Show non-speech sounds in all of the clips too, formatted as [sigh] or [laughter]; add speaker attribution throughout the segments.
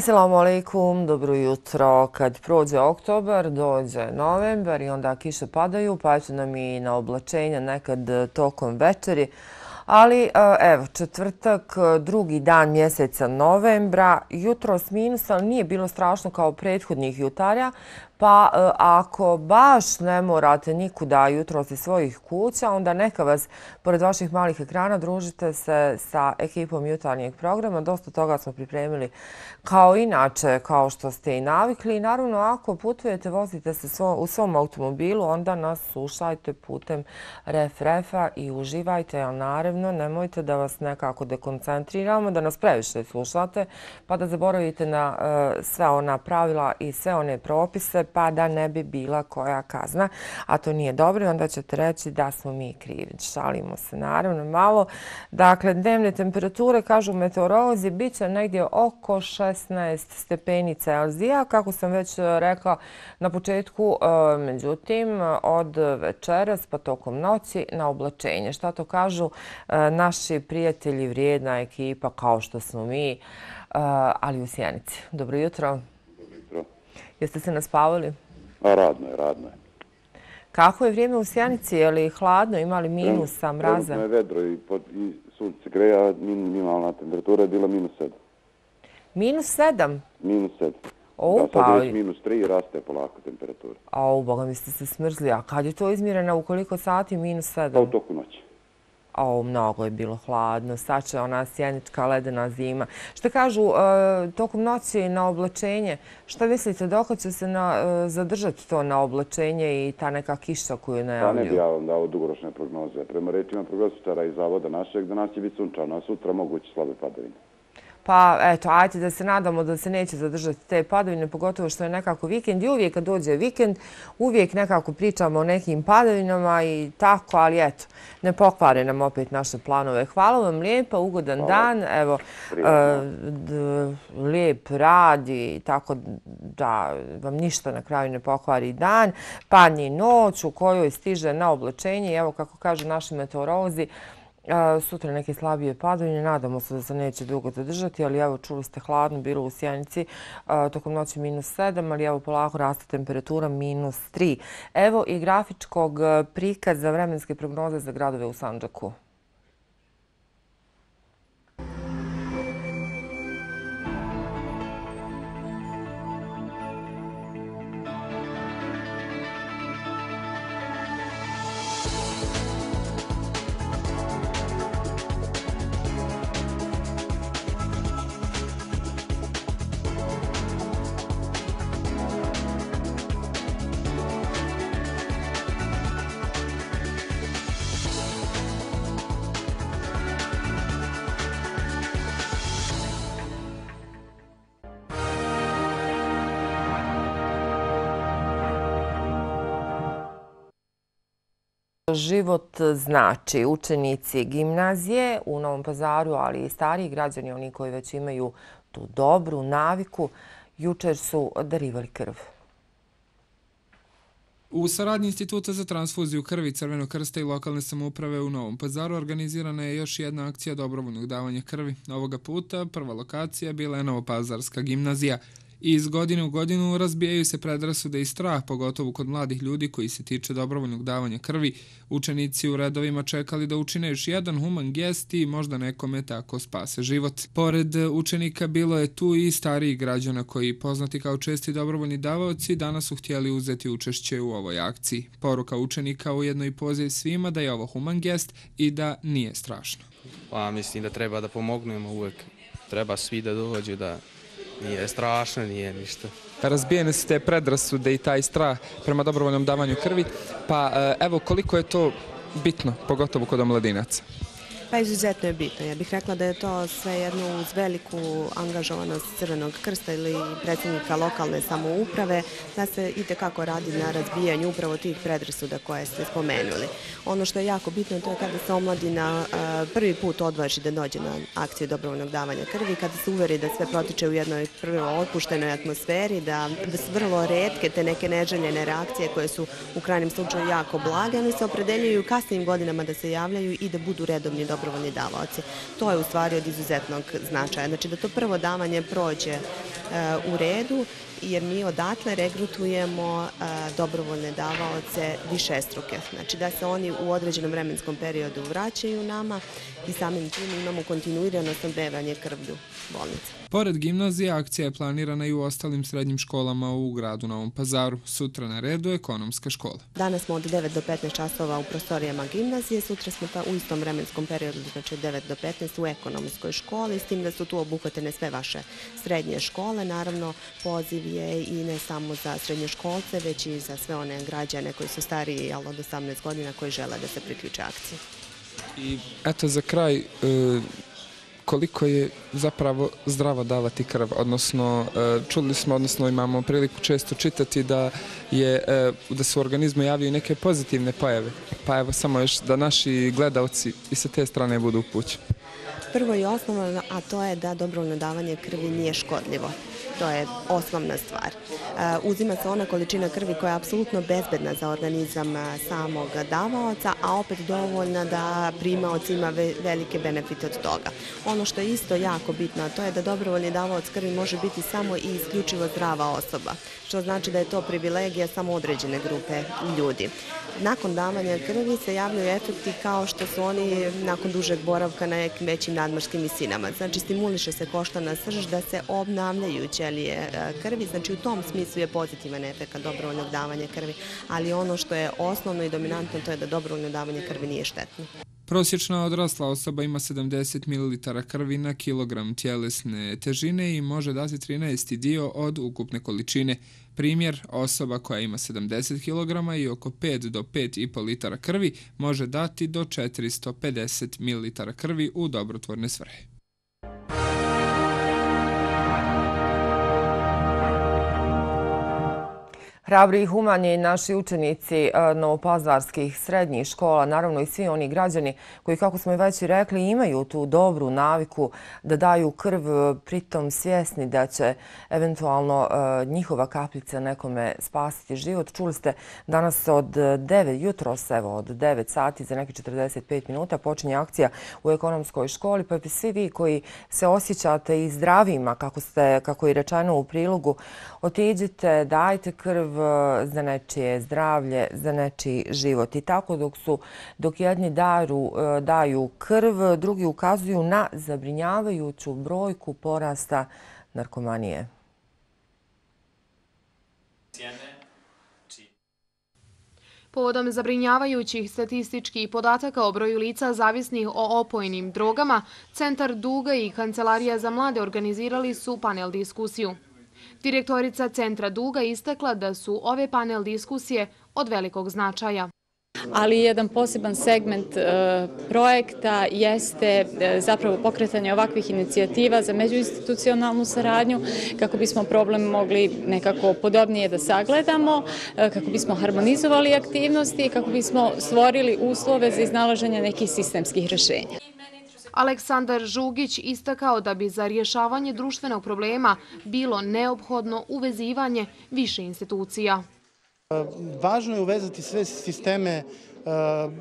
Speaker 1: Assalamu alaikum, dobro jutro. Kad prođe oktobar, dođe novembar i onda kiše padaju, pa će nam i na oblačenja nekad tokom večeri. Ali e, evo, četvrtak, drugi dan mjeseca novembra, jutro s minusa, nije bilo strašno kao prethodnih jutarja, Pa e, ako baš ne morate nikuda jutro iz svojih kuća, onda neka vas, pored vaših malih ekrana, družite se sa ekipom jutarnjeg programa. Dosta toga smo pripremili kao inače, kao što ste i navikli. I naravno, ako putujete, vozite se u svom automobilu, onda nas slušajte putem ref-refa i uživajte. Ali naravno, nemojte da vas nekako dekoncentriramo, da nas previše slušate, pa da zaboravite na e, sve ona pravila i sve one propise, pa da ne bi bila koja kazna, a to nije dobro, onda ćete reći da smo mi krivi. Šalimo se naravno malo. Dakle, dnevne temperature, kažu meteorolozi, bit će negdje oko 16 stepeni Celzija, kako sam već e, rekla na početku, e, međutim, od večeras pa tokom noći na oblačenje. Šta to kažu e, naši prijatelji, vrijedna ekipa kao što smo mi, ali u Sjenici. Dobro jutro. Jeste se naspavali?
Speaker 2: A radno je, radno je.
Speaker 1: Kako je vrijeme u Sjanici? Je li hladno? Ima li minusa, mraza?
Speaker 2: Trenutno je vedro i, pod, i sunce greja, minimalna temperatura je bila minus 7.
Speaker 1: Minus 7?
Speaker 2: Minus 7.
Speaker 1: O,
Speaker 2: da,
Speaker 1: pa...
Speaker 2: sad je minus 3 i raste polako temperatura.
Speaker 1: A, u Boga mi ste se smrzli. A kad je to izmjereno? U koliko sati minus 7?
Speaker 2: Pa u toku noći.
Speaker 1: O, mnogo je bilo hladno, sad će ona sjenička ledena zima. Što kažu, e, tokom noći na oblačenje, što mislite, dok će se e, zadržati to na oblačenje i ta neka kiša koju najavljuju?
Speaker 2: Pa ne bi ja vam dao dugoročne prognoze. Prema rečima prognostičara iz zavoda našeg, da nas će biti sunčano, a sutra moguće slabe padavine.
Speaker 1: Pa eto, ajte da se nadamo da se neće zadržati te padavine, pogotovo što je nekako vikend i uvijek kad dođe vikend, uvijek nekako pričamo o nekim padavinama i tako, ali eto, ne pokvare nam opet naše planove. Hvala vam lijepa, ugodan dan, evo, e, lijep rad i tako da vam ništa na kraju ne pokvari dan, pa ni noć u kojoj stiže na oblačenje, evo kako kažu naši meteorolozi, Sutra neke slabije padanje, nadamo se da se neće dugo zadržati, ali evo čuli ste hladno, bilo u Sjenici, tokom noći minus 7, ali evo polako raste temperatura minus 3. Evo i grafičkog prikaza vremenske prognoze za gradove u Sanđaku. Život znači učenici gimnazije u Novom pazaru, ali i stariji građani, oni koji već imaju tu dobru naviku, jučer su darivali krv.
Speaker 3: U saradnji Instituta za transfuziju krvi Crvenog krsta i lokalne samouprave u Novom pazaru organizirana je još jedna akcija dobrovoljnog davanja krvi. Ovoga puta prva lokacija bila je Novopazarska gimnazija – Iz godine u godinu razbijaju se predrasude i strah, pogotovo kod mladih ljudi koji se tiče dobrovoljnog davanja krvi. Učenici u redovima čekali da učine još jedan human gest i možda nekome tako spase život. Pored učenika bilo je tu i stariji građana koji, poznati kao česti dobrovoljni davaoci, danas su htjeli uzeti učešće u ovoj akciji. Poruka učenika ujedno i poziv svima da je ovo human gest i da nije strašno.
Speaker 4: Pa mislim da treba da pomognemo uvek. Treba svi da dođu da Nije strašno, nije ništa.
Speaker 3: Razbijene su te predrasude i taj strah prema dobrovoljnom davanju krvi, pa e, evo koliko je to bitno, pogotovo kod omladinaca?
Speaker 5: Pa izuzetno je bitno. Ja bih rekla da je to sve jedno uz veliku angažovanost Crvenog krsta ili predsjednika lokalne samouprave da se i tekako radi na razbijanju upravo tih predrasuda koje ste spomenuli. Ono što je jako bitno to je kada se omladina prvi put odvaži da dođe na akciju dobrovoljnog davanja krvi, kada se uveri da sve protiče u jednoj prvo otpuštenoj atmosferi, da, da su vrlo redke te neke neželjene reakcije koje su u krajnim slučaju jako blage, ali se opredeljuju kasnim godinama da se javljaju i da budu redovni dobrovoljni dobrovoljni davaoci. To je u stvari od izuzetnog značaja. Znači da to prvo davanje prođe e, u redu jer mi odatle regrutujemo dobrovoljne davaoce više struke. Znači da se oni u određenom vremenskom periodu vraćaju nama i samim tim imamo kontinuirano snabdevanje krvlju bolnice.
Speaker 3: Pored gimnazije, akcija je planirana i u ostalim srednjim školama u gradu Novom Pazaru. Sutra na redu je ekonomska škola.
Speaker 5: Danas smo od 9 do 15 časova u prostorijama gimnazije, sutra smo pa u istom vremenskom periodu, znači od 9 do 15 u ekonomskoj školi, s tim da su tu obuhvatene sve vaše srednje škole. Naravno, poziv je i ne samo za srednje školce, već i za sve one građane koji su stariji od 18 godina koji žele da se priključe akciji.
Speaker 3: I eto za kraj, e, koliko je zapravo zdravo davati krv, odnosno e, čuli smo, odnosno imamo priliku često čitati da je e, da se u organizmu javljaju neke pozitivne pojave. Pa evo samo još da naši gledalci i sa te strane budu upućeni.
Speaker 5: Prvo i osnovno, a to je da dobrovoljno davanje krvi nije škodljivo to je osnovna stvar. E, uzima se ona količina krvi koja je apsolutno bezbedna za organizam e, samog davaoca, a opet dovoljna da primaoc ima velike benefite od toga. Ono što je isto jako bitno, to je da dobrovoljni davaoc krvi može biti samo i isključivo zdrava osoba, što znači da je to privilegija samo određene grupe ljudi. Nakon davanja krvi se javljaju efekti kao što su oni nakon dužeg boravka na nekim većim nadmorskim visinama. Znači, stimuliše se koštana srž da se obnavljaju ćelije e, krvi. Znači, u tom smislu je pozitivan efekt dobrovoljnog davanja krvi. Ali ono što je osnovno i dominantno to je da dobrovoljno davanje krvi nije štetno.
Speaker 3: Prosječna odrasla osoba ima 70 ml krvi na kilogram tjelesne težine i može dati 13. dio od ukupne količine. Primjer, osoba koja ima 70 kg i oko 5 do 5,5 litara krvi može dati do 450 ml krvi u dobrotvorne svrhe.
Speaker 1: Hrabri i humani naši učenici e, novopazarskih srednjih škola, naravno i svi oni građani koji, kako smo i već rekli, imaju tu dobru naviku da daju krv, pritom svjesni da će eventualno e, njihova kapljica nekome spasiti život. Čuli ste danas od 9 jutro, evo od 9 sati za neke 45 minuta počinje akcija u ekonomskoj školi, pa svi vi koji se osjećate i zdravima, kako, ste, kako je rečeno u prilogu, otiđite, dajte krv, E, za nečije zdravlje, za nečiji život. I tako dok su, dok jedni daru, e, daju krv, drugi ukazuju na zabrinjavajuću brojku porasta narkomanije.
Speaker 6: Povodom zabrinjavajućih statističkih podataka o broju lica zavisnih o opojnim drogama, Centar Duga i Kancelarija za mlade organizirali su panel diskusiju. Direktorica Centra Duga istakla da su ove panel diskusije od velikog značaja.
Speaker 7: Ali jedan poseban segment e, projekta jeste e, zapravo pokretanje ovakvih inicijativa za međuinstitucionalnu saradnju kako bismo problem mogli nekako podobnije da sagledamo, e, kako bismo harmonizovali aktivnosti i kako bismo stvorili uslove za iznalaženje nekih sistemskih rešenja.
Speaker 6: Aleksandar Žugić istakao da bi za rješavanje društvenog problema bilo neophodno uvezivanje više institucija.
Speaker 8: Važno je uvezati sve sisteme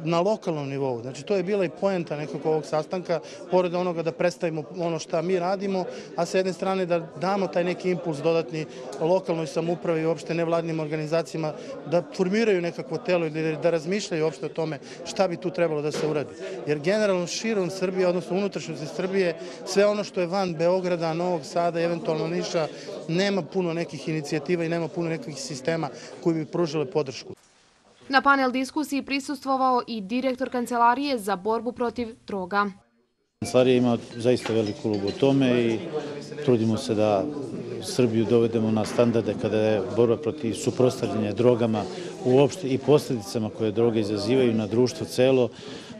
Speaker 8: na lokalnom nivou. Znači, to je bila i poenta nekog ovog sastanka, pored onoga da predstavimo ono što mi radimo, a sa jedne strane da damo taj neki impuls dodatni lokalnoj samupravi i uopšte nevladnim organizacijama da formiraju nekakvo telo ili da razmišljaju uopšte o tome šta bi tu trebalo da se uradi. Jer generalno širom Srbije, odnosno unutrašnjosti Srbije, sve ono što je van Beograda, Novog Sada, eventualno Niša, nema puno nekih inicijativa i nema puno nekih sistema koji bi pružile podršku.
Speaker 6: Na panel diskusiji prisustvovao i direktor Kancelarije za borbu protiv droga.
Speaker 9: Kancelarija ima zaista veliku ulogu u tome i trudimo se da Srbiju dovedemo na standarde kada je borba protiv suprostavljanja drogama uopšte i posljedicama koje droge izazivaju na društvo celo,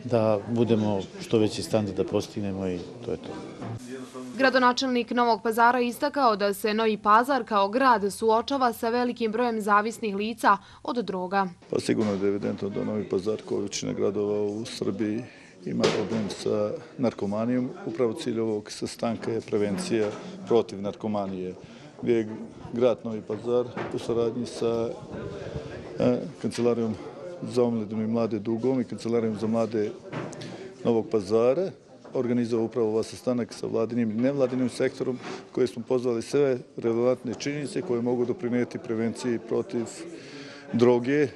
Speaker 9: da budemo što veći standard da postignemo i to je to.
Speaker 6: Gradonačelnik Novog pazara istakao da se Novi pazar kao grad suočava sa velikim brojem zavisnih lica od droga.
Speaker 10: Pa sigurno je evidentno da Novi pazar kao većina gradova u Srbiji ima problem sa narkomanijom. Upravo cilj ovog sastanka je prevencija protiv narkomanije gdje je grad Novi pazar u saradnji sa e, kancelarijom za omledinu i mlade dugom i kancelarijom za mlade Novog pazara, organizovao upravo ovaj sastanak sa vladinim i nevladinim sektorom koje smo pozvali sve relevantne činjenice koje mogu doprinijeti prevenciji protiv droge.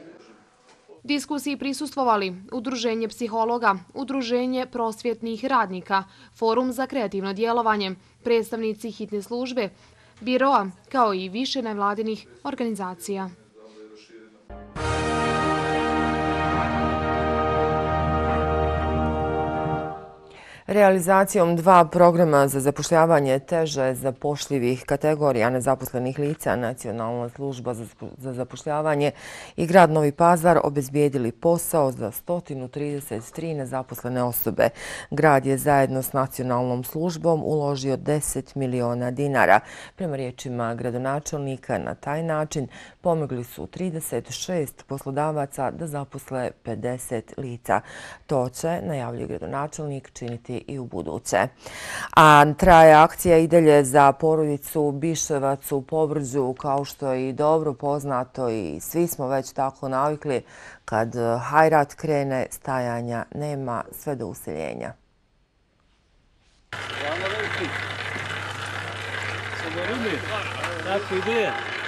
Speaker 6: Diskusiji prisustvovali Udruženje psihologa, Udruženje prosvjetnih radnika, Forum za kreativno djelovanje, predstavnici hitne službe, biroa, kao i više nevladinih organizacija.
Speaker 1: Realizacijom dva programa za zapošljavanje teže zapošljivih kategorija nezaposlenih lica Nacionalna služba za zapošljavanje i grad Novi Pazar obezbijedili posao za 133 nezaposlene osobe. Grad je zajedno s nacionalnom službom uložio 10 miliona dinara. Prema riječima gradonačelnika na taj način pomogli su 36 poslodavaca da zaposle 50 lica. To će, najavljuje gradonačelnik, činiti i u buduće. A traje akcija i dalje za porodicu Biševac u Pobrđu, kao što je i dobro poznato i svi smo već tako navikli, kad hajrat krene, stajanja nema sve do useljenja. Hvala veliki. Sada rubi, tako ide.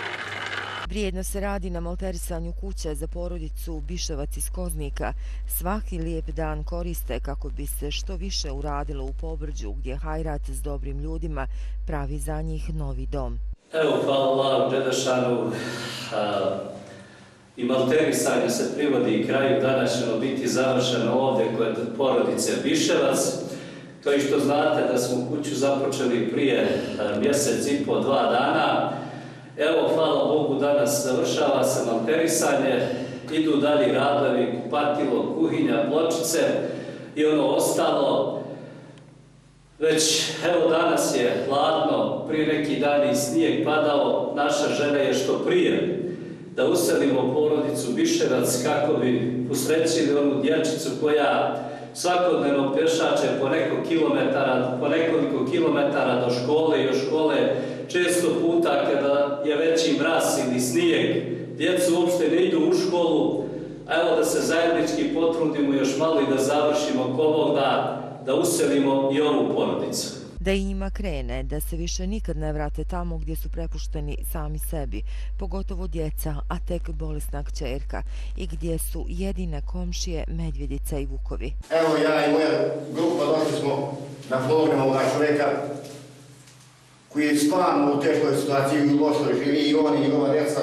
Speaker 1: Vrijedno se radi na malterisanju kuće za porodicu Biševac iz Koznika. Svaki lijep dan koriste kako bi se što više uradilo u Pobrđu gdje Hajrat s dobrim ljudima pravi za njih novi dom.
Speaker 11: Evo, hvala Allah, Đedašanu. I malterisanje se privodi kraju današnjeno biti završeno ovdje kod porodice Biševac. To i što znate da smo kuću započeli prije mjesec i po dva dana. Evo, hvala Bogu, danas završava se manterisanje, idu dalje radovi, kupatilo, kuhinja, pločice i ono ostalo. Već, evo, danas je hladno, prije neki dan i snijeg padao, naša žena je što prije da uselimo porodicu Bišerac kako bi usrećili onu dječicu koja svakodnevno pješače po neko kilometara, po nekoliko kilometara do škole i od škole često puta kada je veći mraz ili snijeg, djecu uopšte ne idu u školu, a evo da se zajednički potrudimo još malo i da završimo kovog da, da uselimo i ovu porodicu.
Speaker 1: Da i njima krene, da se više nikad ne vrate tamo gdje su prepušteni sami sebi, pogotovo djeca, a tek bolesna kćerka, i gdje su jedine komšije Medvjedica i Vukovi.
Speaker 12: Evo ja i moja grupa došli smo na program ovoga čoveka koji je stvarno u teškoj situaciji i lošoj živi i oni i njegova djeca.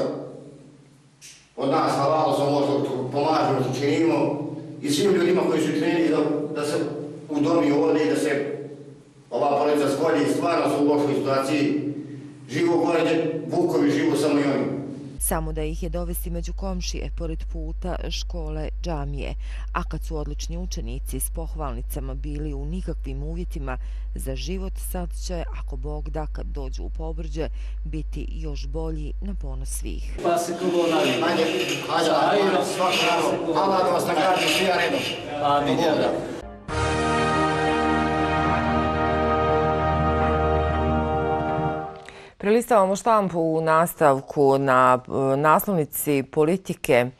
Speaker 12: Od nas hvala za možda pomažu, što činimo i svim ljudima koji su trenili da, da se udomi ovdje i da se ova porodica skolji stvarno su u lošoj situaciji. Živo gore gdje Vukovi živo samo i oni.
Speaker 1: Samo da ih je dovesti među komšije, pored puta, škole, džamije. A kad su odlični učenici s pohvalnicama bili u nikakvim uvjetima za život, sad će, ako Bog da, kad dođu u pobrđe, biti još bolji na ponos svih.
Speaker 12: Pa se na manje, hajde, hajde, svako rano, Allah da vas nagradi svi ja.
Speaker 1: Prilistavamo štampu u nastavku na eh, naslovnici politike.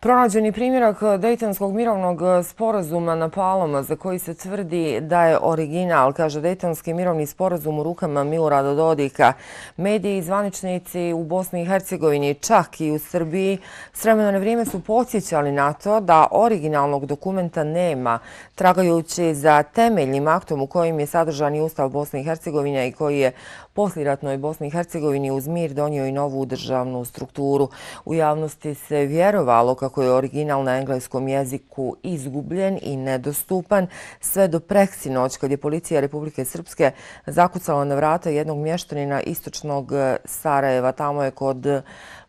Speaker 1: Pronađeni primjerak Dejtanskog mirovnog sporazuma na Paloma za koji se tvrdi da je original, kaže Dejtanski mirovni sporazum u rukama Milorada Dodika. Mediji i zvaničnici u Bosni i Hercegovini, čak i u Srbiji, s vremena na vrijeme su podsjećali na to da originalnog dokumenta nema, tragajući za temeljnim aktom u kojim je sadržan i Ustav Bosne i Hercegovine i koji je posliratnoj Bosni i Hercegovini uz mir donio i novu državnu strukturu. U javnosti se vjerovalo kako je original na engleskom jeziku izgubljen i nedostupan sve do preksinoć kad je policija Republike Srpske zakucala na vrata jednog mještanina istočnog Sarajeva. Tamo je kod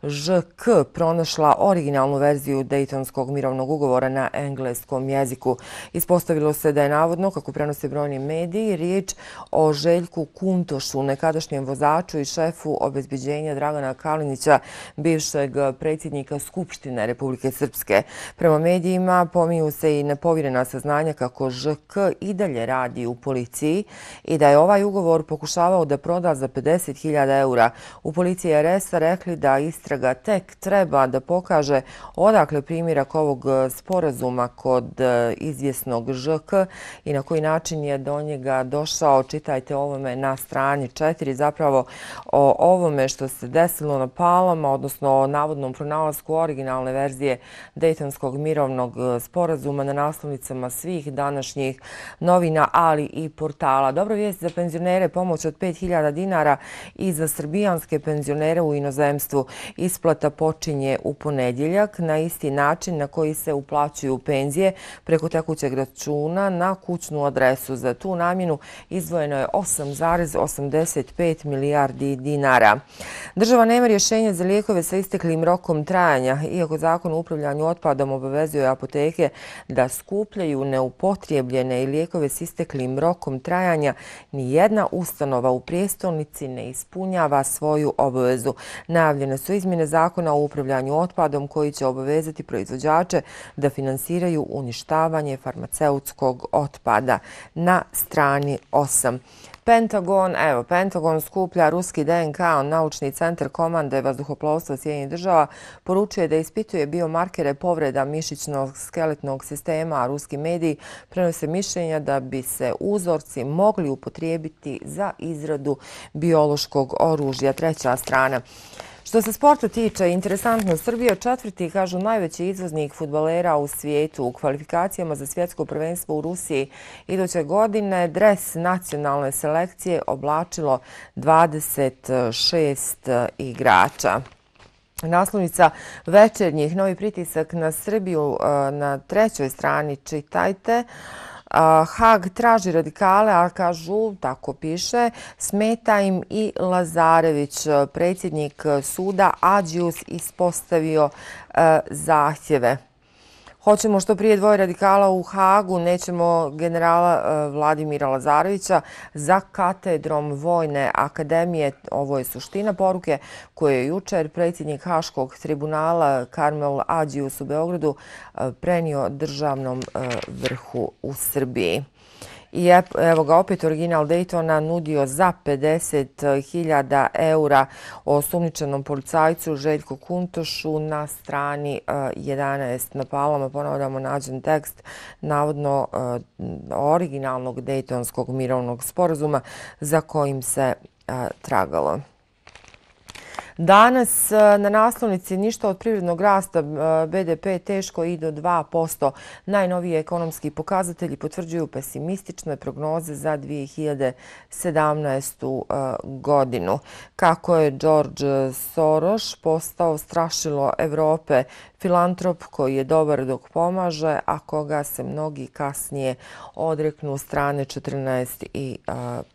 Speaker 1: ŽK pronašla originalnu verziju Dejtonskog mirovnog ugovora na engleskom jeziku. Ispostavilo se da je navodno, kako prenose brojni mediji, riječ o Željku Kuntošu, nekadašnjem vozaču i šefu obezbiđenja Dragana Kalinića, bivšeg predsjednika Skupštine Republike Srpske. Prema medijima pominju se i nepovjerena saznanja kako ŽK i dalje radi u policiji i da je ovaj ugovor pokušavao da proda za 50.000 eura. U policiji RS rekli da istraga tek treba da pokaže odakle primjerak ovog e, sporazuma kod e, izvjesnog ŽK i na koji način je do njega došao. Čitajte ovome na strani četiri zapravo o ovome što se desilo na Palama, odnosno o navodnom pronalazku originalne verzije Dejtonskog mirovnog e, sporazuma na naslovnicama svih današnjih novina, ali i portala. Dobro vijest za penzionere, pomoć od 5000 dinara i za srbijanske penzionere u inozemstvu. Isplata počinje u ponedjeljak na isti način na koji se uplaćuju penzije preko tekućeg računa na kućnu adresu. Za tu namjenu izdvojeno je 8,85 milijardi dinara. Država nema rješenja za lijekove sa isteklim rokom trajanja, iako zakon o upravljanju otpadom obavezuje apoteke da skupljaju neupotrijebljene i lijekove s isteklim rokom trajanja, ni jedna ustanova u prijestolnici ne ispunjava svoju obavezu. Najavljene su izmjene zakona o upravljanju otpadom koji će obavezati proizvođače da finansiraju uništavanje farmaceutskog otpada na strani 8. Pentagon, evo, Pentagon skuplja ruski DNK, naučni centar komande vazduhoplovstva Sjedinjenih država, poručuje da ispituje biomarkere povreda mišićnog skeletnog sistema, a ruski mediji prenose mišljenja da bi se uzorci mogli upotrijebiti za izradu biološkog oružja. Treća strana. Što se sporta tiče, interesantno, Srbija četvrti, kažu, najveći izvoznik futbalera u svijetu u kvalifikacijama za svjetsko prvenstvo u Rusiji iduće godine. Dres nacionalne selekcije oblačilo 26 igrača. Naslovnica večernjih, novi pritisak na Srbiju eh, na trećoj strani, čitajte. Hag traži radikale, a kažu, tako piše, smeta im i Lazarević, predsjednik suda, Ađius ispostavio e, zahtjeve. Hoćemo što prije dvoje radikala u Hagu, nećemo generala e, Vladimira Lazarevića za katedrom Vojne akademije. Ovo je suština poruke koje je jučer predsjednik Haškog tribunala Karmel Ađius u Beogradu e, prenio državnom e, vrhu u Srbiji. I evo ga opet original Daytona nudio za 50.000 eura o policajcu Željko Kuntošu na strani e, 11 na palama. Ponavljamo nađen tekst navodno e, originalnog Daytonskog mirovnog sporazuma za kojim se e, tragalo. Danas e, na naslovnici ništa od privrednog rasta e, BDP teško i do 2%. Najnoviji ekonomski pokazatelji potvrđuju pesimistične prognoze za 2017. E, godinu. Kako je George Soros postao strašilo Evrope filantrop koji je dobar dok pomaže, a koga se mnogi kasnije odreknu strane 14 i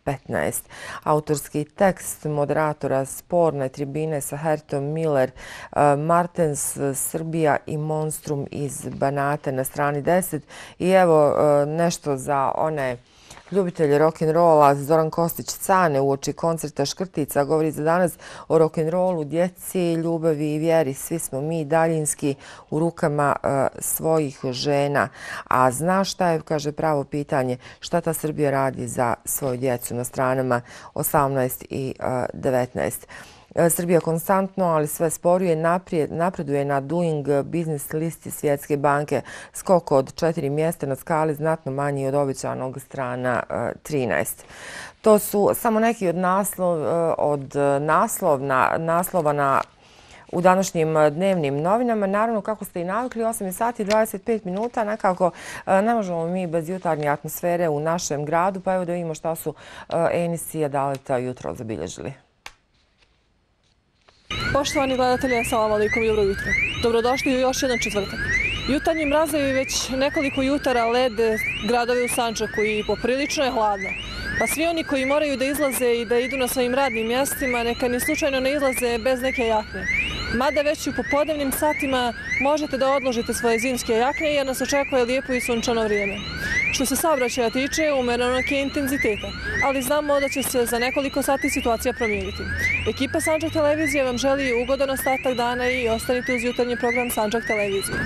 Speaker 1: 15. Autorski tekst moderatora Sporne tribine sa Hertom Miller, e, Martens e, Srbija i Monstrum iz Banata na strani 10. I evo e, nešto za one ljubitelje rock'n'rolla Zoran Kostić Cane u oči koncerta Škrtica govori za danas o rock'n'rollu, djeci, ljubavi i vjeri. Svi smo mi daljinski u rukama svojih žena. A zna šta je, kaže pravo pitanje, šta ta Srbija radi za svoju djecu na stranama 18 i 19. E, Srbija konstantno, ali sve sporuje, napreduje na Doing Business listi Svjetske banke. Skok od četiri mjesta na skali znatno manji od običanog strana e, 13. To su samo neki od, naslov, e, od naslova na u današnjim dnevnim novinama. Naravno, kako ste i navikli, 8 sati i 25 minuta, nekako e, ne možemo mi bez jutarnje atmosfere u našem gradu, pa evo da vidimo šta su Enis i Adaleta jutro zabilježili.
Speaker 13: Poštovani gledatelji, salam alaikum i dobro jutro. Dobrodošli u još jedan četvrtak. Jutarnji mrazevi već nekoliko jutara lede gradove u Sanđaku i poprilično je hladno. Pa svi oni koji moraju da izlaze i da idu na svojim radnim mjestima, neka ni slučajno ne izlaze bez neke jakne. Mada već u popodnevnim satima možete da odložite svoje zimske jakne jer nas očekuje lijepo i sunčano vrijeme. Što se saobraćaja tiče, umerenog je intenziteta, ali znamo da će se za nekoliko sati situacija promijeniti. Ekipa Sanđak televizije vam želi ugodan ostatak dana i ostanite uz jutarnji program Sanđak televizije.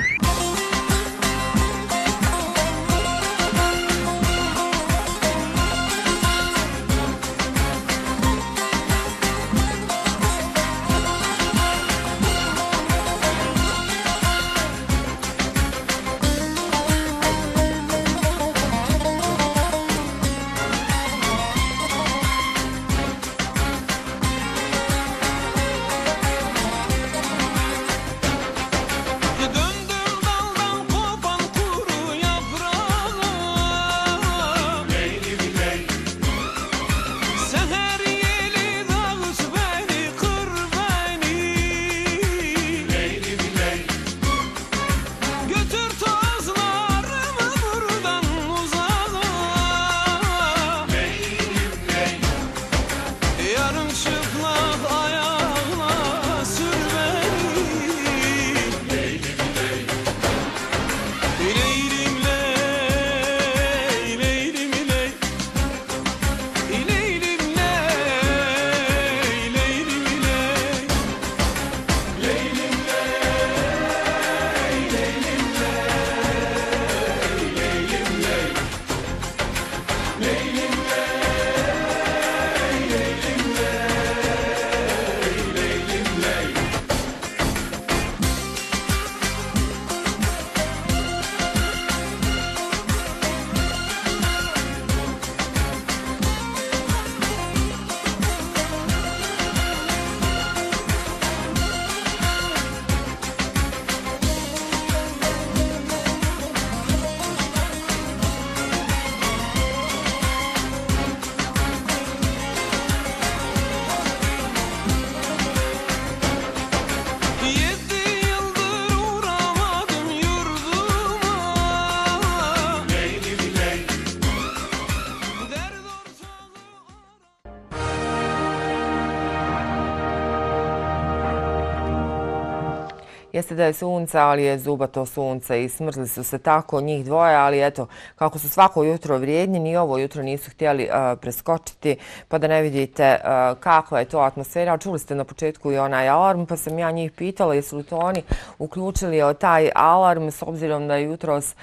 Speaker 1: Jeste da je sunca, ali je zubato sunce i smrzli su se tako njih dvoje, ali eto, kako su svako jutro vrijedni, ni ovo jutro nisu htjeli e, preskočiti, pa da ne vidite e, kakva je to atmosfera. Čuli ste na početku i onaj alarm, pa sam ja njih pitala jesu li to oni uključili taj alarm, s obzirom da je jutros e,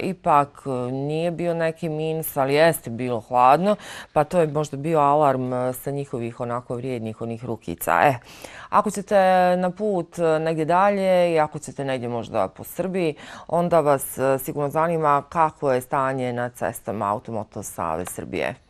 Speaker 1: ipak nije bio neki minus, ali jeste bilo hladno, pa to je možda bio alarm sa njihovih onako vrijednih onih rukica. E, ako ćete na put negdje dalje, dalje i ako ćete negdje možda po Srbiji, onda vas e, sigurno zanima kako je stanje na cestama Automoto Save Srbije.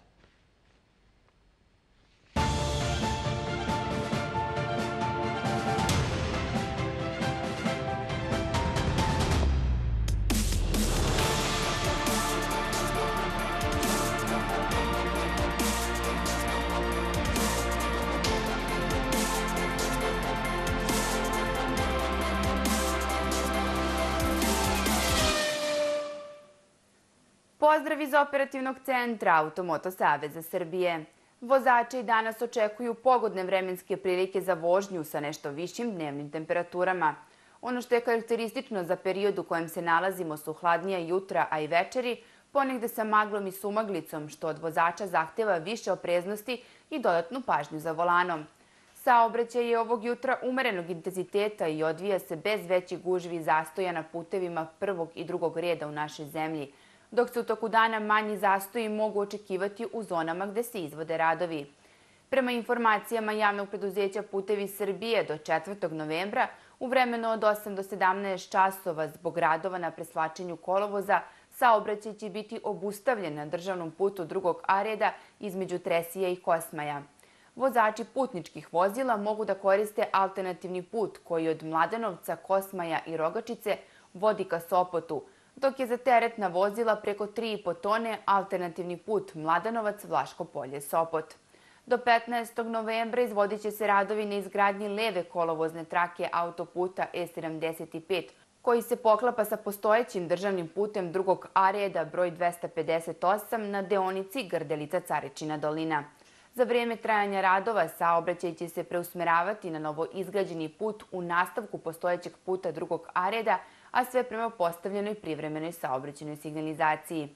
Speaker 14: Pozdrav iz operativnog centra Automoto Saveza Srbije. Vozači danas očekuju pogodne vremenske prilike za vožnju sa nešto višim dnevnim temperaturama. Ono što je karakteristično za period u kojem se nalazimo su hladnija jutra, a i večeri, ponegde sa maglom i sumaglicom, što od vozača zahteva više opreznosti i dodatnu pažnju za volanom. Saobraćaj je ovog jutra umerenog intenziteta i odvija se bez većih gužvi zastoja na putevima prvog i drugog reda u našoj zemlji – dok se u toku dana manji zastoji mogu očekivati u zonama gde se izvode radovi. Prema informacijama javnog preduzeća Putevi Srbije do 4. novembra, u vremenu od 8 do 17 časova zbog radova na preslačenju kolovoza, saobraćaj će biti obustavljen na državnom putu drugog areda između Tresija i Kosmaja. Vozači putničkih vozila mogu da koriste alternativni put koji od Mladenovca, Kosmaja i Rogačice vodi ka Sopotu, dok je za teretna vozila preko 3,5 tone alternativni put Mladanovac-Vlaško polje Sopot. Do 15. novembra izvodit će se radovi na izgradnji leve kolovozne trake autoputa E75, koji se poklapa sa postojećim državnim putem drugog areda broj 258 na deonici Grdelica-Carečina dolina. Za vrijeme trajanja radova saobraćaj će se preusmeravati na novo izgrađeni put u nastavku postojećeg puta drugog areda, a sve prema postavljenoj privremenoj saobraćenoj signalizaciji.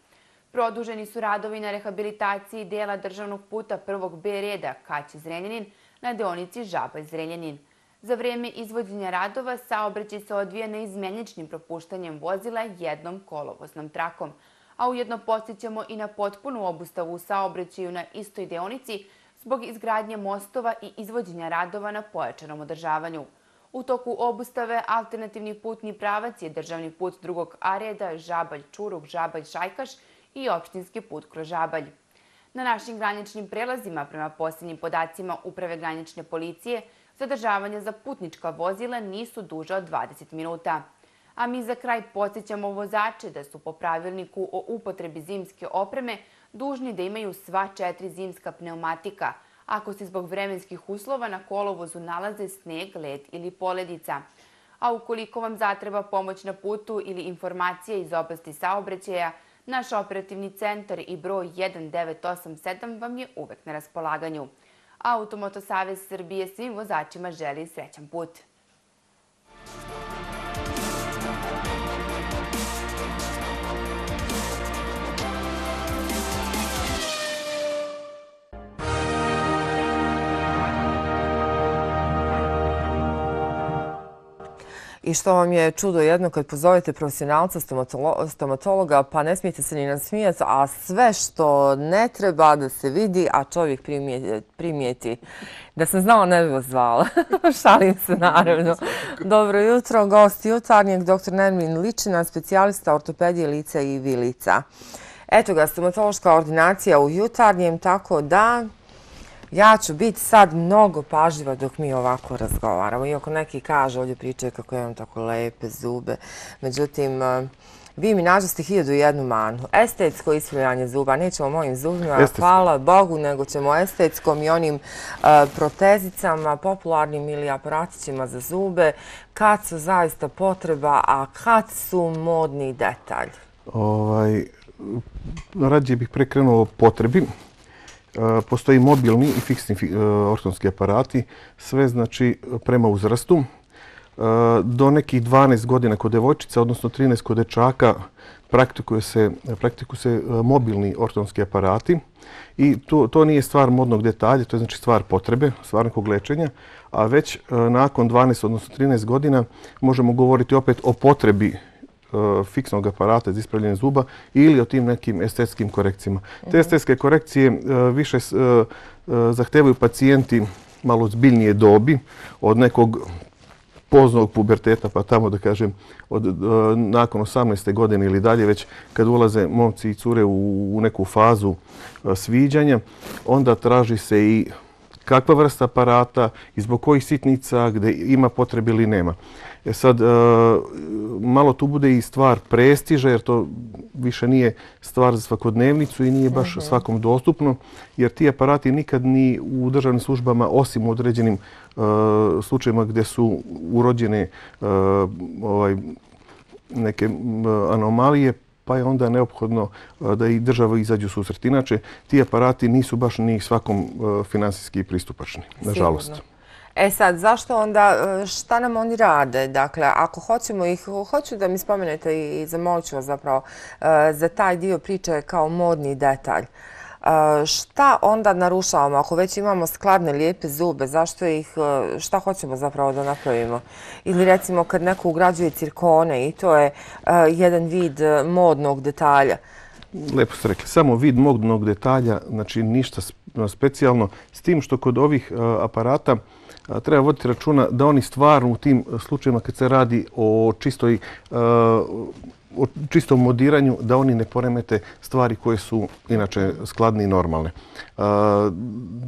Speaker 14: Produženi su radovi na rehabilitaciji dela državnog puta prvog B reda Kaći-Zrenjanin na deonici Žabaj-Zrenjanin. Za vrijeme izvođenja radova saobraćaj se odvija na izmenječnim propuštanjem vozila jednom kolovoznom trakom, a ujedno postićemo i na potpunu obustavu u saobraćaju na istoj deonici zbog izgradnje mostova i izvođenja radova na pojačanom održavanju. U toku obustave alternativni putni pravac je državni put drugog areda Žabalj-Čuruk, Žabalj-Šajkaš i opštinski put kroz Žabalj. Na našim graničnim prelazima, prema posljednjim podacima Uprave granične policije, zadržavanja za putnička vozila nisu duže od 20 minuta. A mi za kraj podsjećamo vozače da su po pravilniku o upotrebi zimske opreme dužni da imaju sva četiri zimska pneumatika, ako se zbog vremenskih uslova na kolovozu nalaze sneg, led ili poledica. A ukoliko vam zatreba pomoć na putu ili informacije iz oblasti saobraćaja, naš operativni centar i broj 1987 vam je uvek na raspolaganju. Automoto Savez Srbije svim vozačima želi srećan put.
Speaker 1: I što vam je čudo jedno kad pozovete profesionalca stomatologa, pa ne smijete se ni nasmijati, a sve što ne treba da se vidi, a čovjek primijeti. Da sam znala, ne bi vas zvala. [laughs] Šalim se, naravno. Dobro jutro, gost jutarnjeg, dr. Nermin Ličina, specijalista ortopedije lica i vilica. Eto ga, stomatološka ordinacija u jutarnjem, tako da Ja ću biti sad mnogo pažljiva dok mi ovako razgovaramo. Iako neki kaže, ovdje pričaju kako imam tako lepe zube. Međutim, eh, vi mi nađeste hiljadu i jednu manu. Estetsko ispravljanje zuba. Nećemo mojim zubima, hvala Bogu, nego ćemo estetskom i onim eh, protezicama, popularnim ili aparatićima za zube. Kad su zaista potreba, a kad su modni detalj?
Speaker 15: Ovaj, Radije bih prekrenuo potrebi. E, postoji mobilni i fiksni e, ortonski aparati, sve znači prema uzrastu. E, do nekih 12 godina kod devojčica, odnosno 13 kod dečaka, praktikuju se, praktikuju se mobilni ortonski aparati. I to, to nije stvar modnog detalja, to je znači stvar potrebe, stvar nekog lečenja, a već nakon 12, odnosno 13 godina možemo govoriti opet o potrebi fiksnog aparata za ispravljanje zuba ili o tim nekim estetskim korekcijama. Te mhm. estetske korekcije e, više e, zahtevaju pacijenti malo zbiljnije dobi od nekog poznog puberteta, pa tamo da kažem od, nakon 18. godine ili dalje, već kad ulaze momci i cure u, u neku fazu sviđanja, onda traži se i kakva vrsta aparata i zbog kojih sitnica, gde ima potrebe ili nema. E sad, e, malo tu bude i stvar prestiža, jer to više nije stvar za svakodnevnicu i nije baš mhm. svakom dostupno, jer ti aparati nikad ni u državnim službama, osim u određenim e, slučajima gdje su urođene ovaj, neke anomalije, pa je onda neophodno da i država izađu susret. Inače, ti aparati nisu baš ni svakom finansijski pristupačni, nažalost.
Speaker 1: E sad, zašto onda, e, šta nam oni rade? Dakle, ako hoćemo ih, hoću da mi spomenete i zamolit ću vas zapravo e, za taj dio priče kao modni detalj. E, šta onda narušavamo ako već imamo skladne, lijepe zube? Zašto ih, šta hoćemo zapravo da napravimo? Ili recimo kad neko ugrađuje cirkone i to je jedan vid modnog detalja.
Speaker 15: Lepo ste rekli, samo vid modnog detalja, znači ništa specijalno. S tim što kod ovih aparata treba voditi računa da oni stvarno u tim e, slučajima kad se radi o čistoj e, o čistom modiranju da oni ne poremete stvari koje su inače skladne i normalne. E,